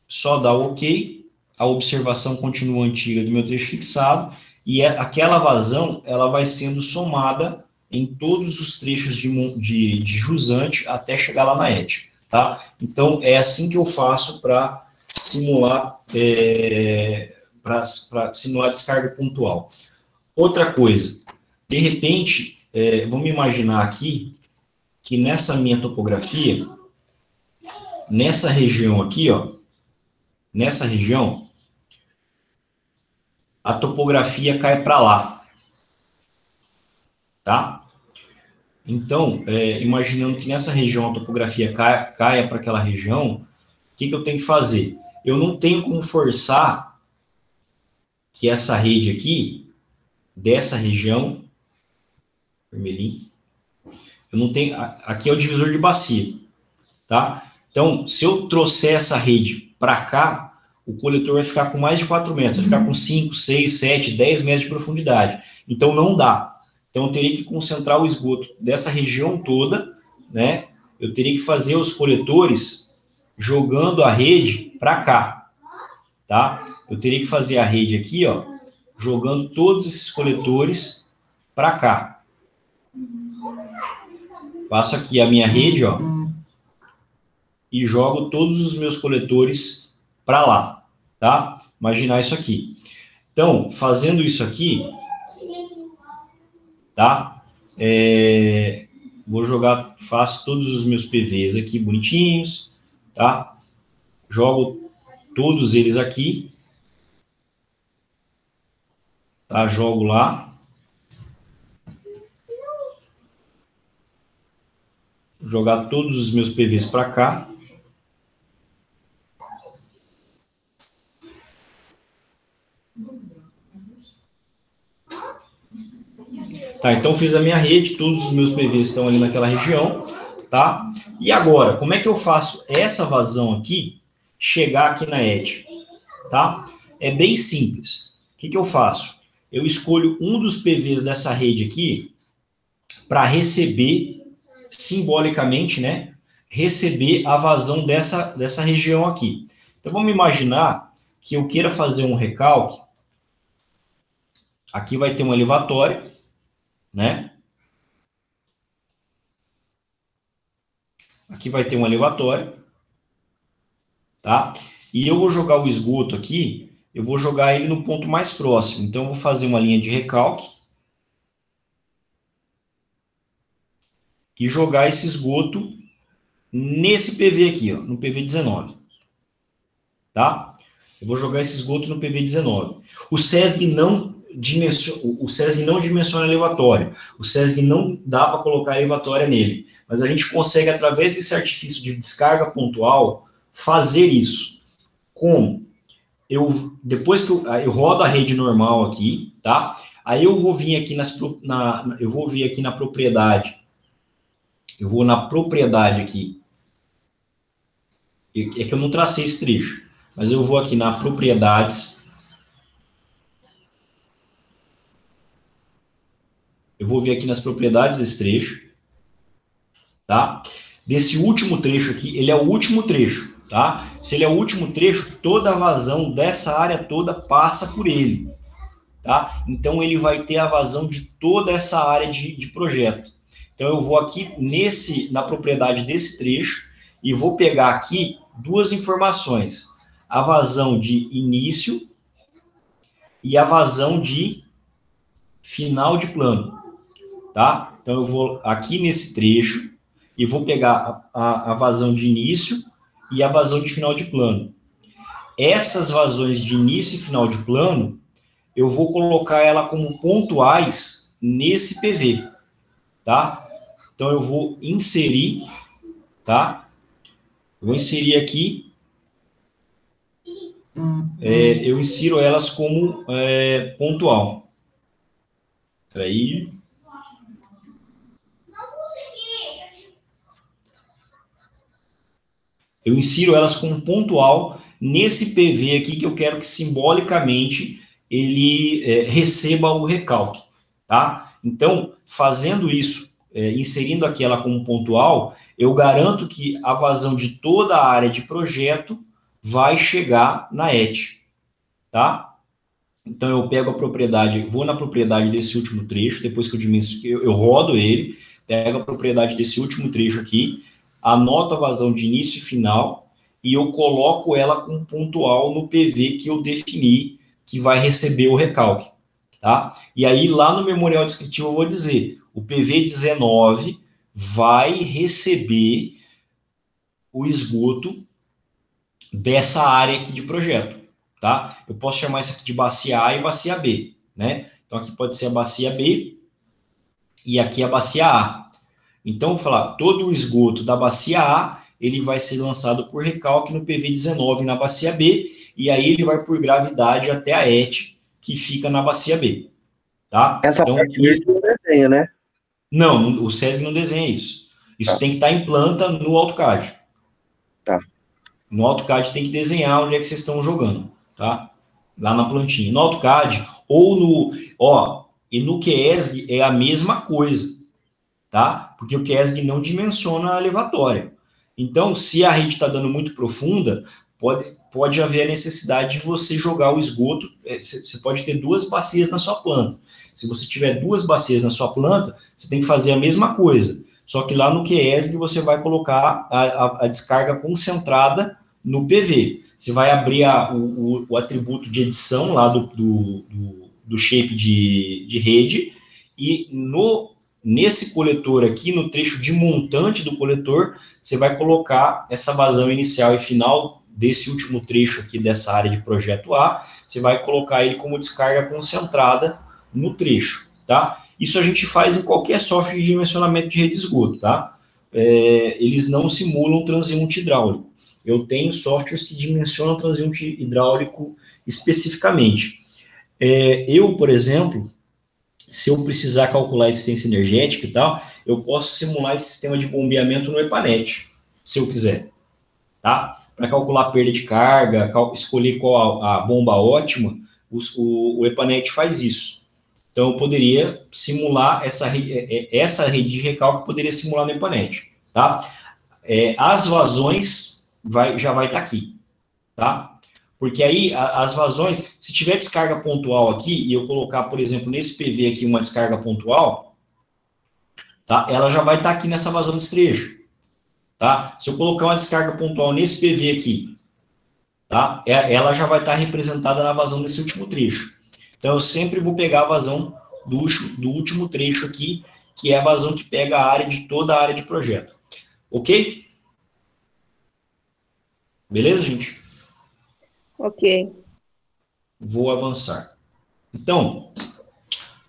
Só dá o OK, a observação continua antiga do meu trecho fixado e é, aquela vazão ela vai sendo somada em todos os trechos de, de, de jusante até chegar lá na edge, tá? Então, é assim que eu faço para simular é, para simular descarga pontual. Outra coisa, de repente, é, vamos imaginar aqui que nessa minha topografia, nessa região aqui, ó, nessa região, a topografia cai para lá. Tá? Então, é, imaginando que nessa região a topografia caia, caia para aquela região, que, que eu tenho que fazer? Eu não tenho como forçar que essa rede aqui, dessa região, vermelhinho, eu não tenho, aqui é o divisor de bacia, tá? Então, se eu trouxer essa rede para cá, o coletor vai ficar com mais de 4 metros, vai ficar com 5, 6, 7, 10 metros de profundidade. Então não dá. Então eu teria que concentrar o esgoto dessa região toda, né? Eu teria que fazer os coletores jogando a rede para cá, tá? Eu teria que fazer a rede aqui, ó, jogando todos esses coletores para cá. Faço aqui a minha rede, ó, e jogo todos os meus coletores para lá tá? Imaginar isso aqui. Então, fazendo isso aqui, tá? É, vou jogar, faço todos os meus PVs aqui bonitinhos, tá? Jogo todos eles aqui, tá? Jogo lá. Jogar todos os meus PVs para cá. Tá, então fiz a minha rede, todos os meus PVs estão ali naquela região, tá? E agora, como é que eu faço essa vazão aqui chegar aqui na edge, tá? É bem simples. O que, que eu faço? Eu escolho um dos PVs dessa rede aqui para receber, simbolicamente, né? Receber a vazão dessa, dessa região aqui. Então, vamos imaginar que eu queira fazer um recalque. Aqui vai ter um elevatório, né? Aqui vai ter um elevatório, tá? E eu vou jogar o esgoto aqui, eu vou jogar ele no ponto mais próximo. Então, eu vou fazer uma linha de recalque. E jogar esse esgoto nesse PV aqui, ó, no PV 19. Tá? Eu vou jogar esse esgoto no PV 19. O SESG não o SESG não dimensiona elevatório, o SESG não dá para colocar elevatória nele, mas a gente consegue, através desse artifício de descarga pontual, fazer isso. Como? Eu, depois que eu, eu rodo a rede normal aqui, tá? Aí eu vou vir aqui nas, na, eu vou vir aqui na propriedade, eu vou na propriedade aqui, é que eu não tracei esse trecho, mas eu vou aqui na propriedades, Eu vou vir aqui nas propriedades desse trecho, tá? Desse último trecho aqui, ele é o último trecho, tá? Se ele é o último trecho, toda a vazão dessa área toda passa por ele, tá? Então ele vai ter a vazão de toda essa área de, de projeto. Então eu vou aqui nesse na propriedade desse trecho e vou pegar aqui duas informações: a vazão de início e a vazão de final de plano, tá? Então eu vou aqui nesse trecho e vou pegar a, a, a vazão de início e a vazão de final de plano. Essas vazões de início e final de plano, eu vou colocar ela como pontuais nesse PV, tá? Então eu vou inserir, tá? vou inserir aqui, é, eu insiro elas como é, pontual. Peraí. Eu insiro elas como pontual nesse PV aqui que eu quero que simbolicamente ele é, receba o recalque, tá? Então, fazendo isso, é, inserindo aquela como pontual, eu garanto que a vazão de toda a área de projeto vai chegar na ET, tá? Então eu pego a propriedade, vou na propriedade desse último trecho, depois que eu dimensiono, eu, eu rodo ele, pego a propriedade desse último trecho aqui, anoto a vazão de início e final e eu coloco ela com pontual no PV que eu defini que vai receber o recalque, tá? E aí lá no memorial descritivo eu vou dizer, o PV 19 vai receber o esgoto dessa área aqui de projeto, tá? Eu posso chamar isso aqui de bacia A e bacia B, né? Então aqui pode ser a bacia B e aqui a bacia A. Então, vou falar, todo o esgoto da bacia A, ele vai ser lançado por recalque no PV19 na bacia B, e aí ele vai por gravidade até a ET, que fica na bacia B, tá? Essa então, parte aqui... não desenha, né? Não, o SESG não desenha isso. Isso tá. tem que estar em planta no AutoCAD. Tá. No AutoCAD tem que desenhar onde é que vocês estão jogando, tá? Lá na plantinha. No AutoCAD ou no, ó, e no QESG é a mesma coisa, tá? Porque o QESG não dimensiona a elevatória. Então, se a rede está dando muito profunda, pode, pode haver a necessidade de você jogar o esgoto. É, você pode ter duas bacias na sua planta. Se você tiver duas bacias na sua planta, você tem que fazer a mesma coisa. Só que lá no QESG você vai colocar a, a, a descarga concentrada no PV. Você vai abrir a, o, o, atributo de edição lá do, do, do, do shape de, de rede e no nesse coletor aqui, no trecho de montante do coletor, você vai colocar essa vazão inicial e final desse último trecho aqui dessa área de projeto A, você vai colocar ele como descarga concentrada no trecho, tá? Isso a gente faz em qualquer software de dimensionamento de rede de esgoto, tá? É, eles não simulam transeunte hidráulico. Eu tenho softwares que dimensionam transeunte hidráulico especificamente. É, eu, por exemplo, se eu precisar calcular eficiência energética e tal, eu posso simular esse sistema de bombeamento no EPANET, se eu quiser, tá? Para calcular perda de carga, escolher qual a, a bomba ótima, os, o, o EPANET faz isso. Então, eu poderia simular essa, é, é, essa rede de recalque, poderia simular no EPANET, tá? É, as vazões vai, já vai estar tá aqui, tá? Porque aí, a, as vazões, se tiver descarga pontual aqui, e eu colocar, por exemplo, nesse PV aqui uma descarga pontual, tá? Ela já vai estar tá aqui nessa vazão desse trecho, tá? Se eu colocar uma descarga pontual nesse PV aqui, tá? É, ela já vai estar tá representada na vazão desse último trecho. Então, eu sempre vou pegar a vazão do, do último trecho aqui, que é a vazão que pega a área de toda a área de projeto. Ok? Beleza, gente? Ok. Vou avançar. Então,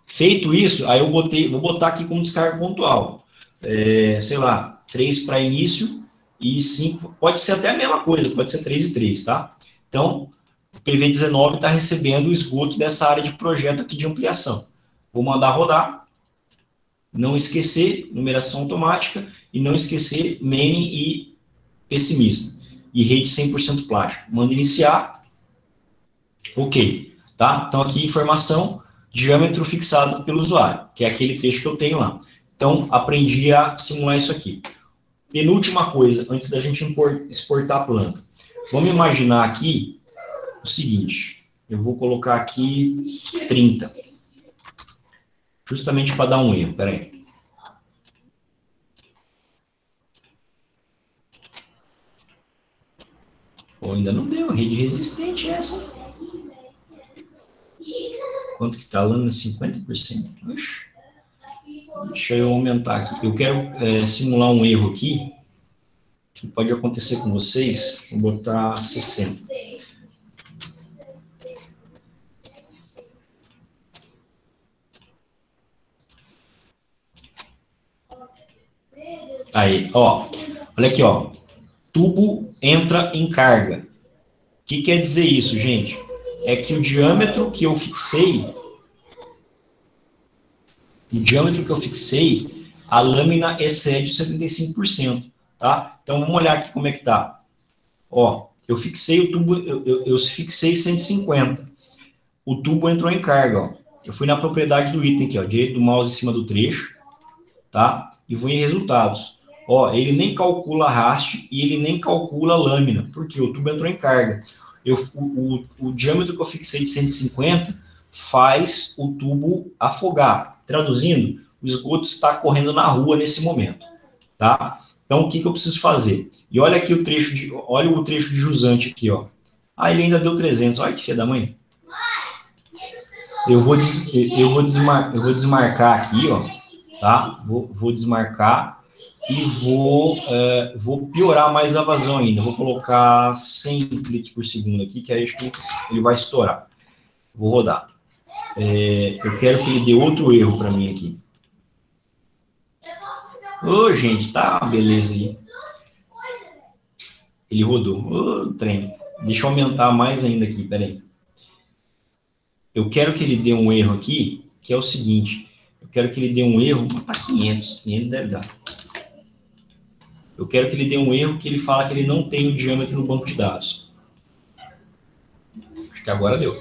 feito isso, aí eu botei, vou botar aqui como descarga pontual. É, sei lá, 3 para início e 5, pode ser até a mesma coisa, pode ser 3 e 3, tá? Então, o PV19 está recebendo o esgoto dessa área de projeto aqui de ampliação. Vou mandar rodar, não esquecer numeração automática e não esquecer mene e pessimista. E rede 100% plástico. Manda iniciar. Ok. Tá? Então, aqui informação, diâmetro fixado pelo usuário, que é aquele trecho que eu tenho lá. Então, aprendi a simular isso aqui. Penúltima coisa, antes da gente exportar a planta. Vamos imaginar aqui o seguinte, eu vou colocar aqui 30. Justamente para dar um erro, peraí. Pô, ainda não deu, rede resistente essa. Quanto que tá? Lâmina 50%. Oxi. Deixa eu aumentar aqui. Eu quero é, simular um erro aqui, que pode acontecer com vocês. Vou botar 60. Aí, ó. Olha aqui, ó. Tubo entra em carga. O que quer dizer isso, gente? É que o diâmetro que eu fixei, o diâmetro que eu fixei, a lâmina excede 75%, tá? Então, vamos olhar aqui como é que tá. Ó, eu fixei o tubo, eu, eu, eu fixei 150. O tubo entrou em carga, ó. Eu fui na propriedade do item aqui, ó, direito do mouse em cima do trecho, tá? E vou em resultados. Ó, ele nem calcula haste e ele nem calcula lâmina, porque o tubo entrou em carga. Eu, o, o, o diâmetro que eu fixei de 150 faz o tubo afogar. Traduzindo, o esgoto está correndo na rua nesse momento, tá? Então, o que, que eu preciso fazer? E olha aqui o trecho de, olha o trecho de jusante aqui, ó. Ah, ele ainda deu 300. Olha que filha da mãe. Eu vou, des, eu vou, desmar, eu vou desmarcar aqui, ó, tá? Vou, vou desmarcar e vou, é, vou piorar mais a vazão ainda. Vou colocar 100 cliques por segundo aqui, que aí acho que ele vai estourar. Vou rodar. É, eu quero que ele dê outro erro para mim aqui. Ô, oh, gente, tá beleza aí. Ele rodou. Ô, oh, trem. Deixa eu aumentar mais ainda aqui, peraí. Eu quero que ele dê um erro aqui, que é o seguinte. Eu quero que ele dê um erro, tá 500, 500 deve dar. Eu quero que ele dê um erro que ele fala que ele não tem o diâmetro no banco de dados. Acho que agora deu.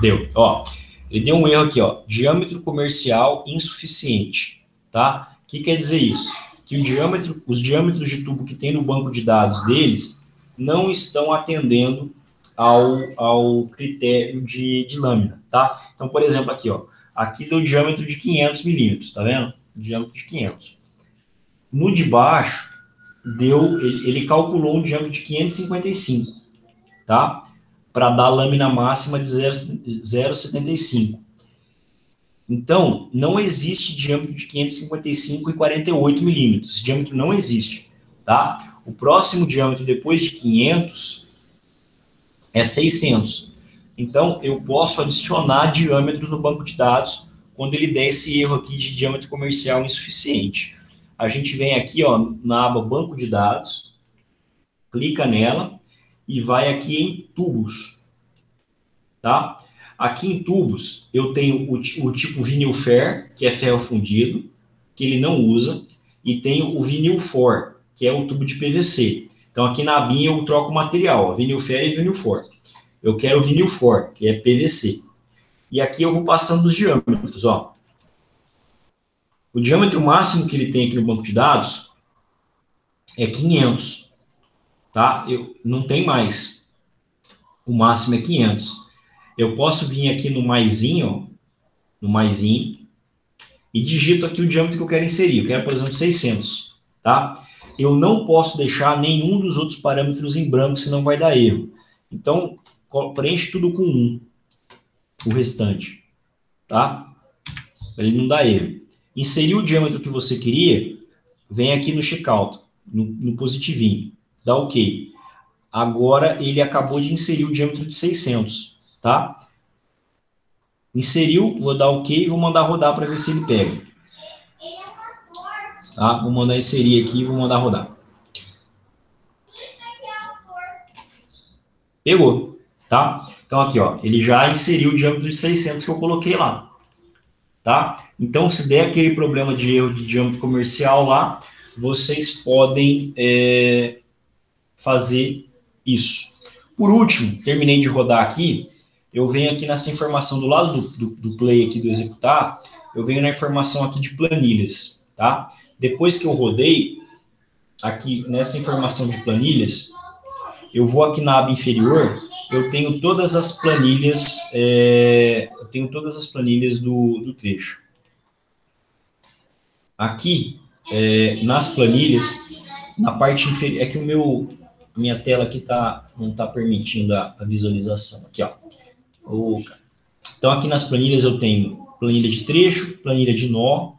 Deu. Ó, ele deu um erro aqui, ó. Diâmetro comercial insuficiente, tá? O que quer dizer isso? Que o diâmetro, os diâmetros de tubo que tem no banco de dados deles não estão atendendo ao, ao critério de, de lâmina, tá? Então, por exemplo, aqui, ó. Aqui deu diâmetro de 500 milímetros, tá vendo? Diâmetro de 500. No de baixo, deu, ele, calculou um diâmetro de 555, tá? Para dar a lâmina máxima de 0,75. Então, não existe diâmetro de 555 e 48 milímetros. Esse diâmetro não existe, tá? O próximo diâmetro depois de 500 é 600. Então, eu posso adicionar diâmetros no banco de dados quando ele der esse erro aqui de diâmetro comercial insuficiente a gente vem aqui ó, na aba Banco de Dados, clica nela e vai aqui em Tubos. Tá? Aqui em Tubos, eu tenho o, o tipo Vinil Fair, que é ferro fundido, que ele não usa, e tenho o Vinil For, que é o tubo de PVC. Então, aqui na abinha eu troco o material, ó, Vinil Fair e Vinil For. Eu quero o Vinil For, que é PVC. E aqui eu vou passando os diâmetros, ó. O diâmetro máximo que ele tem aqui no banco de dados é 500, tá? Eu, não tem mais. O máximo é 500. Eu posso vir aqui no maisinho, no maisinho, e digito aqui o diâmetro que eu quero inserir. Eu quero, por exemplo, 600, tá? Eu não posso deixar nenhum dos outros parâmetros em branco, senão vai dar erro. Então, preenche tudo com 1, o restante, tá? Para ele não dar erro inseriu o diâmetro que você queria, vem aqui no checkout, no, no positivinho, dá OK. Agora ele acabou de inserir o diâmetro de 600, tá? Inseriu, vou dar OK e vou mandar rodar para ver se ele pega. Tá? Vou mandar inserir aqui e vou mandar rodar. Pegou, tá? Então aqui, ó, ele já inseriu o diâmetro de 600 que eu coloquei lá tá? Então, se der aquele problema de erro de diâmetro comercial lá, vocês podem é, fazer isso. Por último, terminei de rodar aqui, eu venho aqui nessa informação do lado do, do, do play aqui do executar, eu venho na informação aqui de planilhas, tá? Depois que eu rodei, aqui nessa informação de planilhas, eu vou aqui na aba inferior eu tenho todas as planilhas, é, eu tenho todas as planilhas do, do trecho. Aqui, é, nas planilhas, na parte inferior, é que o meu, minha tela aqui tá, não está permitindo a, a, visualização. Aqui, ó. Então, aqui nas planilhas eu tenho planilha de trecho, planilha de nó,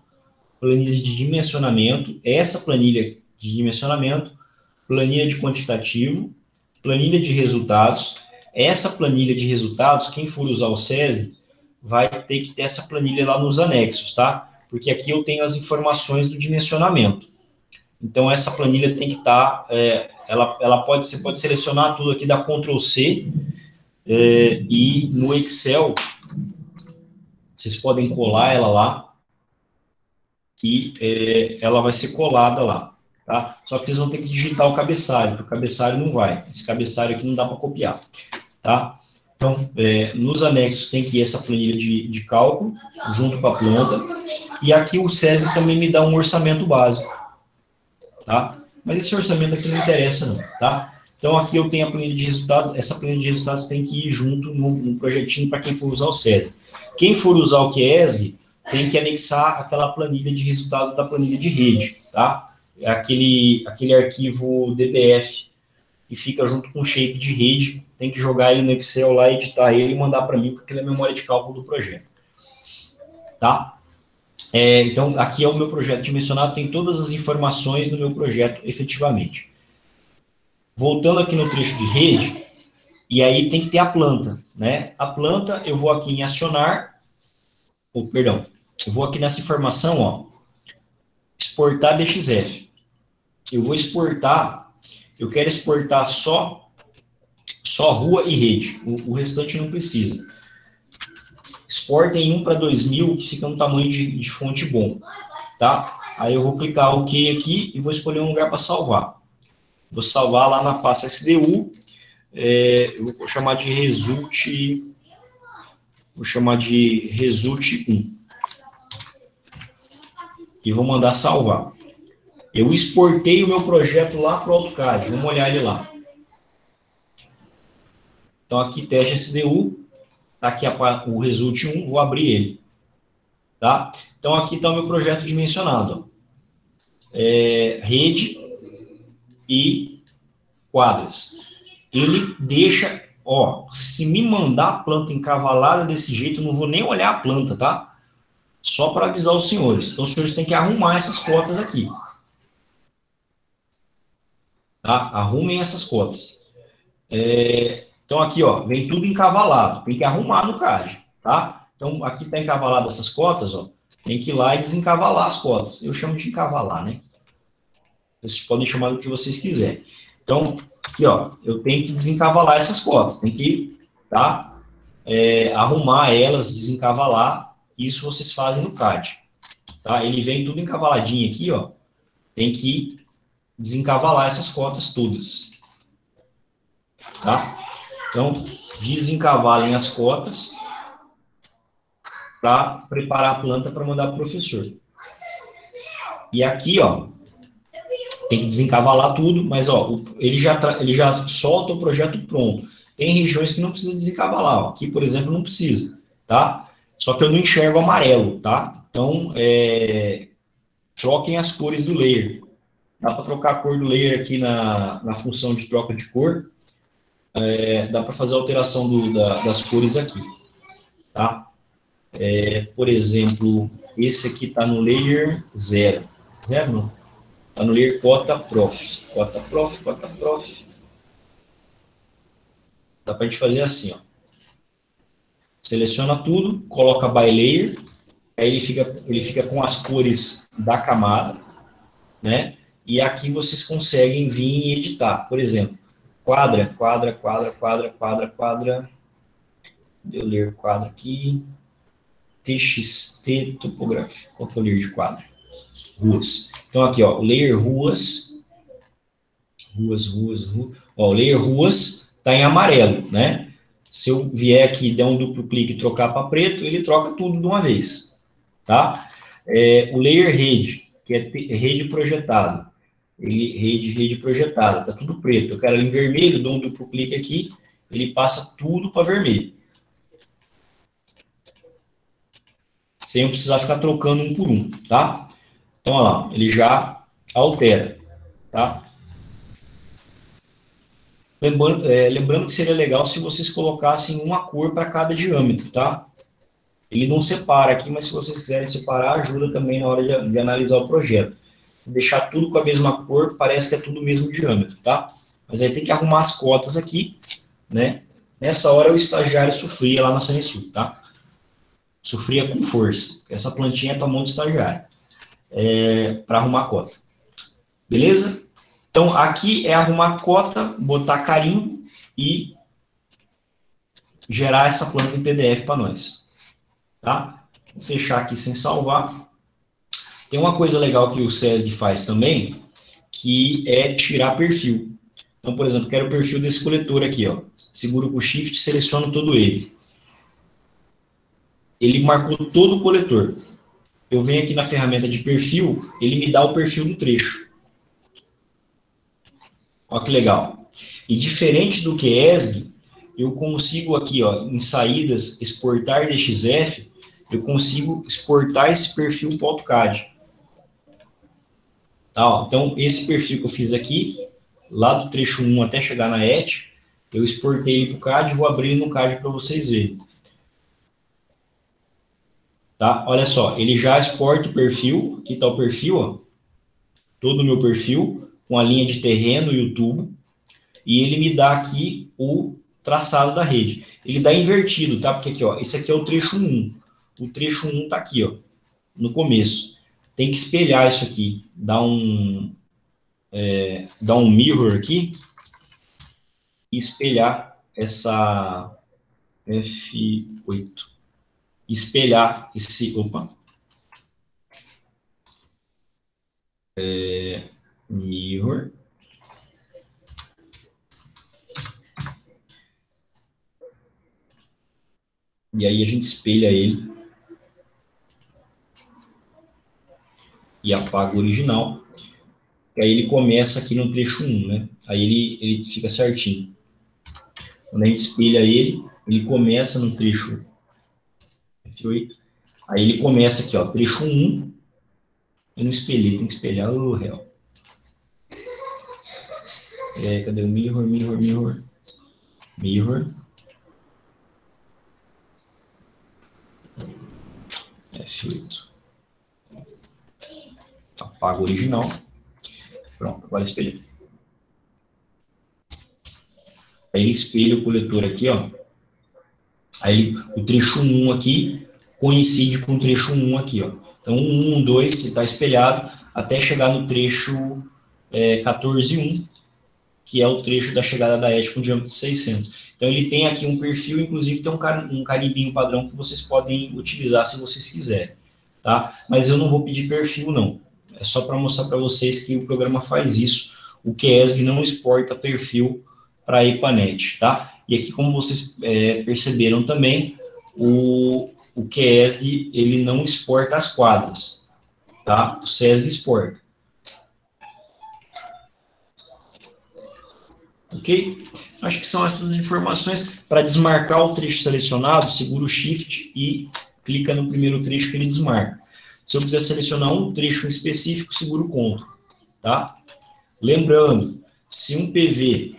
planilha de dimensionamento, essa planilha de dimensionamento, planilha de quantitativo, planilha de resultados. Essa planilha de resultados, quem for usar o SESI, vai ter que ter essa planilha lá nos anexos, tá? Porque aqui eu tenho as informações do dimensionamento. Então, essa planilha tem que estar, tá, é, ela, ela pode, você pode selecionar tudo aqui, dar Ctrl C, é, e no Excel, vocês podem colar ela lá, e é, ela vai ser colada lá, tá? Só que vocês vão ter que digitar o cabeçalho, porque o cabeçalho não vai. Esse cabeçalho aqui não dá para copiar, tá? Então, é, nos anexos tem que ir essa planilha de, de cálculo, junto com a planta, e aqui o SESC também me dá um orçamento básico, tá? Mas esse orçamento aqui não interessa não, tá? Então, aqui eu tenho a planilha de resultados, essa planilha de resultados tem que ir junto no, projetinho para quem for usar o SESC. Quem for usar o QESG, tem que anexar aquela planilha de resultados da planilha de rede, tá? É aquele, aquele arquivo DBF que fica junto com o shape de rede, tem que jogar ele no Excel lá, editar ele e mandar para mim, porque ele é a memória de cálculo do projeto. Tá? É, então, aqui é o meu projeto dimensionado, tem todas as informações do meu projeto efetivamente. Voltando aqui no trecho de rede, e aí tem que ter a planta, né? A planta, eu vou aqui em acionar, ou, perdão, eu vou aqui nessa informação, ó, exportar DXF. Eu vou exportar, eu quero exportar só, só rua e rede, o, o restante não precisa. Exporta em 1 para 2000, que fica no tamanho de, de fonte bom, tá? Aí eu vou clicar OK aqui e vou escolher um lugar para salvar. Vou salvar lá na pasta SDU, é, eu vou chamar de result, vou chamar de result 1 e vou mandar salvar. Eu exportei o meu projeto lá para o AutoCAD, vamos olhar ele lá. Então, aqui, teste SDU, tá aqui a, o result 1, vou abrir ele. Tá? Então, aqui está o meu projeto dimensionado. É, rede e quadras. Ele deixa, ó, se me mandar a planta encavalada desse jeito, não vou nem olhar a planta, tá? Só para avisar os senhores. Então, os senhores têm que arrumar essas cotas aqui. Tá? Arrumem essas cotas. É, então, aqui, ó, vem tudo encavalado. Tem que arrumar no CAD, tá? Então, aqui está encavalado essas cotas, ó. Tem que ir lá e desencavalar as cotas. Eu chamo de encavalar, né? Vocês podem chamar do que vocês quiserem. Então, aqui, ó, eu tenho que desencavalar essas cotas. Tem que, tá? É, arrumar elas, desencavalar isso vocês fazem no CAD. Tá? Ele vem tudo encavaladinho aqui, ó. Tem que desencavalar essas cotas todas. Tá? Então, desencavalem as cotas para preparar a planta para mandar para o professor. E aqui, ó, tem que desencavalar tudo, mas ó, ele já, ele já solta o projeto pronto. Tem regiões que não precisa desencavalar, ó. aqui, por exemplo, não precisa, tá? Só que eu não enxergo amarelo, tá? Então, é, troquem as cores do layer. Dá para trocar a cor do layer aqui na, na função de troca de cor. É, dá para fazer a alteração do, da, das cores aqui, tá? É, por exemplo, esse aqui está no layer 0. Zero não? Está no layer cota prof. Cota prof, cota prof. Dá para a gente fazer assim, ó. Seleciona tudo, coloca by layer, aí ele fica, ele fica com as cores da camada, né? E aqui vocês conseguem vir e editar. Por exemplo, quadra, quadra, quadra, quadra, quadra, quadra. Deixa eu ler quadra aqui. TXT topográfico. Qual que é o layer de quadra? Ruas. Então aqui, ó, layer ruas. Ruas, ruas, ruas. Ó, o layer ruas está em amarelo, né? Se eu vier aqui, der um duplo clique e trocar para preto, ele troca tudo de uma vez, tá? É, o layer rede, que é rede projetada, ele, rede, rede projetada, tá tudo preto. Eu quero ele em vermelho, dou um duplo clique aqui, ele passa tudo para vermelho. Sem eu precisar ficar trocando um por um, tá? Então, olha lá, ele já altera, tá? Lembrando, é, lembrando que seria legal se vocês colocassem uma cor para cada diâmetro, tá? Ele não separa aqui, mas se vocês quiserem separar, ajuda também na hora de, de analisar o projeto. Deixar tudo com a mesma cor, parece que é tudo o mesmo diâmetro, tá? Mas aí tem que arrumar as cotas aqui, né? Nessa hora o estagiário sofria lá na Sanesul, tá? Sofria com força. Essa plantinha é para mão de estagiário. É, para arrumar a cota. Beleza? Então, aqui é arrumar a cota, botar carinho e gerar essa planta em PDF para nós. Tá? Vou fechar aqui sem salvar. Tem uma coisa legal que o SESG faz também, que é tirar perfil. Então, por exemplo, quero o perfil desse coletor aqui, ó. Seguro com Shift, seleciono todo ele. Ele marcou todo o coletor. Eu venho aqui na ferramenta de perfil, ele me dá o perfil do trecho. Olha que legal. E diferente do que ESG, eu consigo aqui, ó, em saídas, exportar DXF, eu consigo exportar esse perfil para o AutoCAD. Tá, então, esse perfil que eu fiz aqui, lá do trecho 1 até chegar na ET, eu exportei para o CAD e vou abrir no CAD para vocês verem. Tá? Olha só, ele já exporta o perfil, aqui está o perfil, ó, todo o meu perfil, com a linha de terreno e o tubo, e ele me dá aqui o traçado da rede. Ele dá invertido, tá? Porque aqui, ó, esse aqui é o trecho 1. O trecho 1 tá aqui, ó, no começo. Tem que espelhar isso aqui, dar um, é, dar um mirror aqui e espelhar essa F8. Espelhar esse, opa, é, mirror. E aí a gente espelha ele e apaga o original. E aí ele começa aqui no trecho 1, né? Aí ele, ele fica certinho. Quando a gente espelha ele, ele começa no trecho F8. Aí ele começa aqui, ó, trecho 1. Eu não espelhei, tem que espelhar o réu. É, cadê o mirror, mirror, mirror? Mirror. F8. Apaga o original. Pronto, agora espelhei. Aí ele espelha o coletor aqui, ó. Aí o trecho 1 aqui coincide com o trecho 1 aqui, ó. Então, 1, 2 está espelhado até chegar no trecho é, 14.1, que é o trecho da chegada da ET com diâmetro de 600. Então, ele tem aqui um perfil, inclusive tem um, car um carimbinho padrão que vocês podem utilizar se vocês quiserem, tá? Mas eu não vou pedir perfil, não. É só para mostrar para vocês que o programa faz isso. O QESG não exporta perfil para a EPANET, tá? E aqui, como vocês é, perceberam também, o, o QESG, ele não exporta as quadras, tá? O SESG exporta. ok? Acho que são essas informações. Para desmarcar o trecho selecionado, segura o Shift e clica no primeiro trecho que ele desmarca. Se eu quiser selecionar um trecho específico, seguro o CTRL, tá? Lembrando, se um PV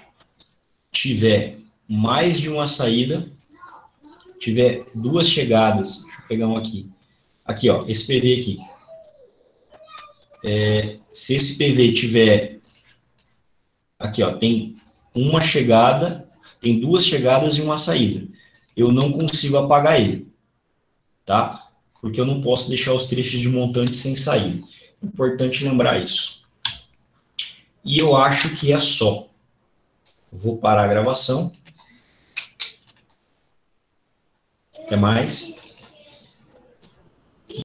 tiver mais de uma saída, tiver duas chegadas, deixa eu pegar um aqui, aqui ó, esse PV aqui, é, se esse PV tiver, aqui ó, tem uma chegada, tem duas chegadas e uma saída. Eu não consigo apagar ele, tá? Porque eu não posso deixar os trechos de montante sem saída. Importante lembrar isso. E eu acho que é só. Vou parar a gravação. Até mais.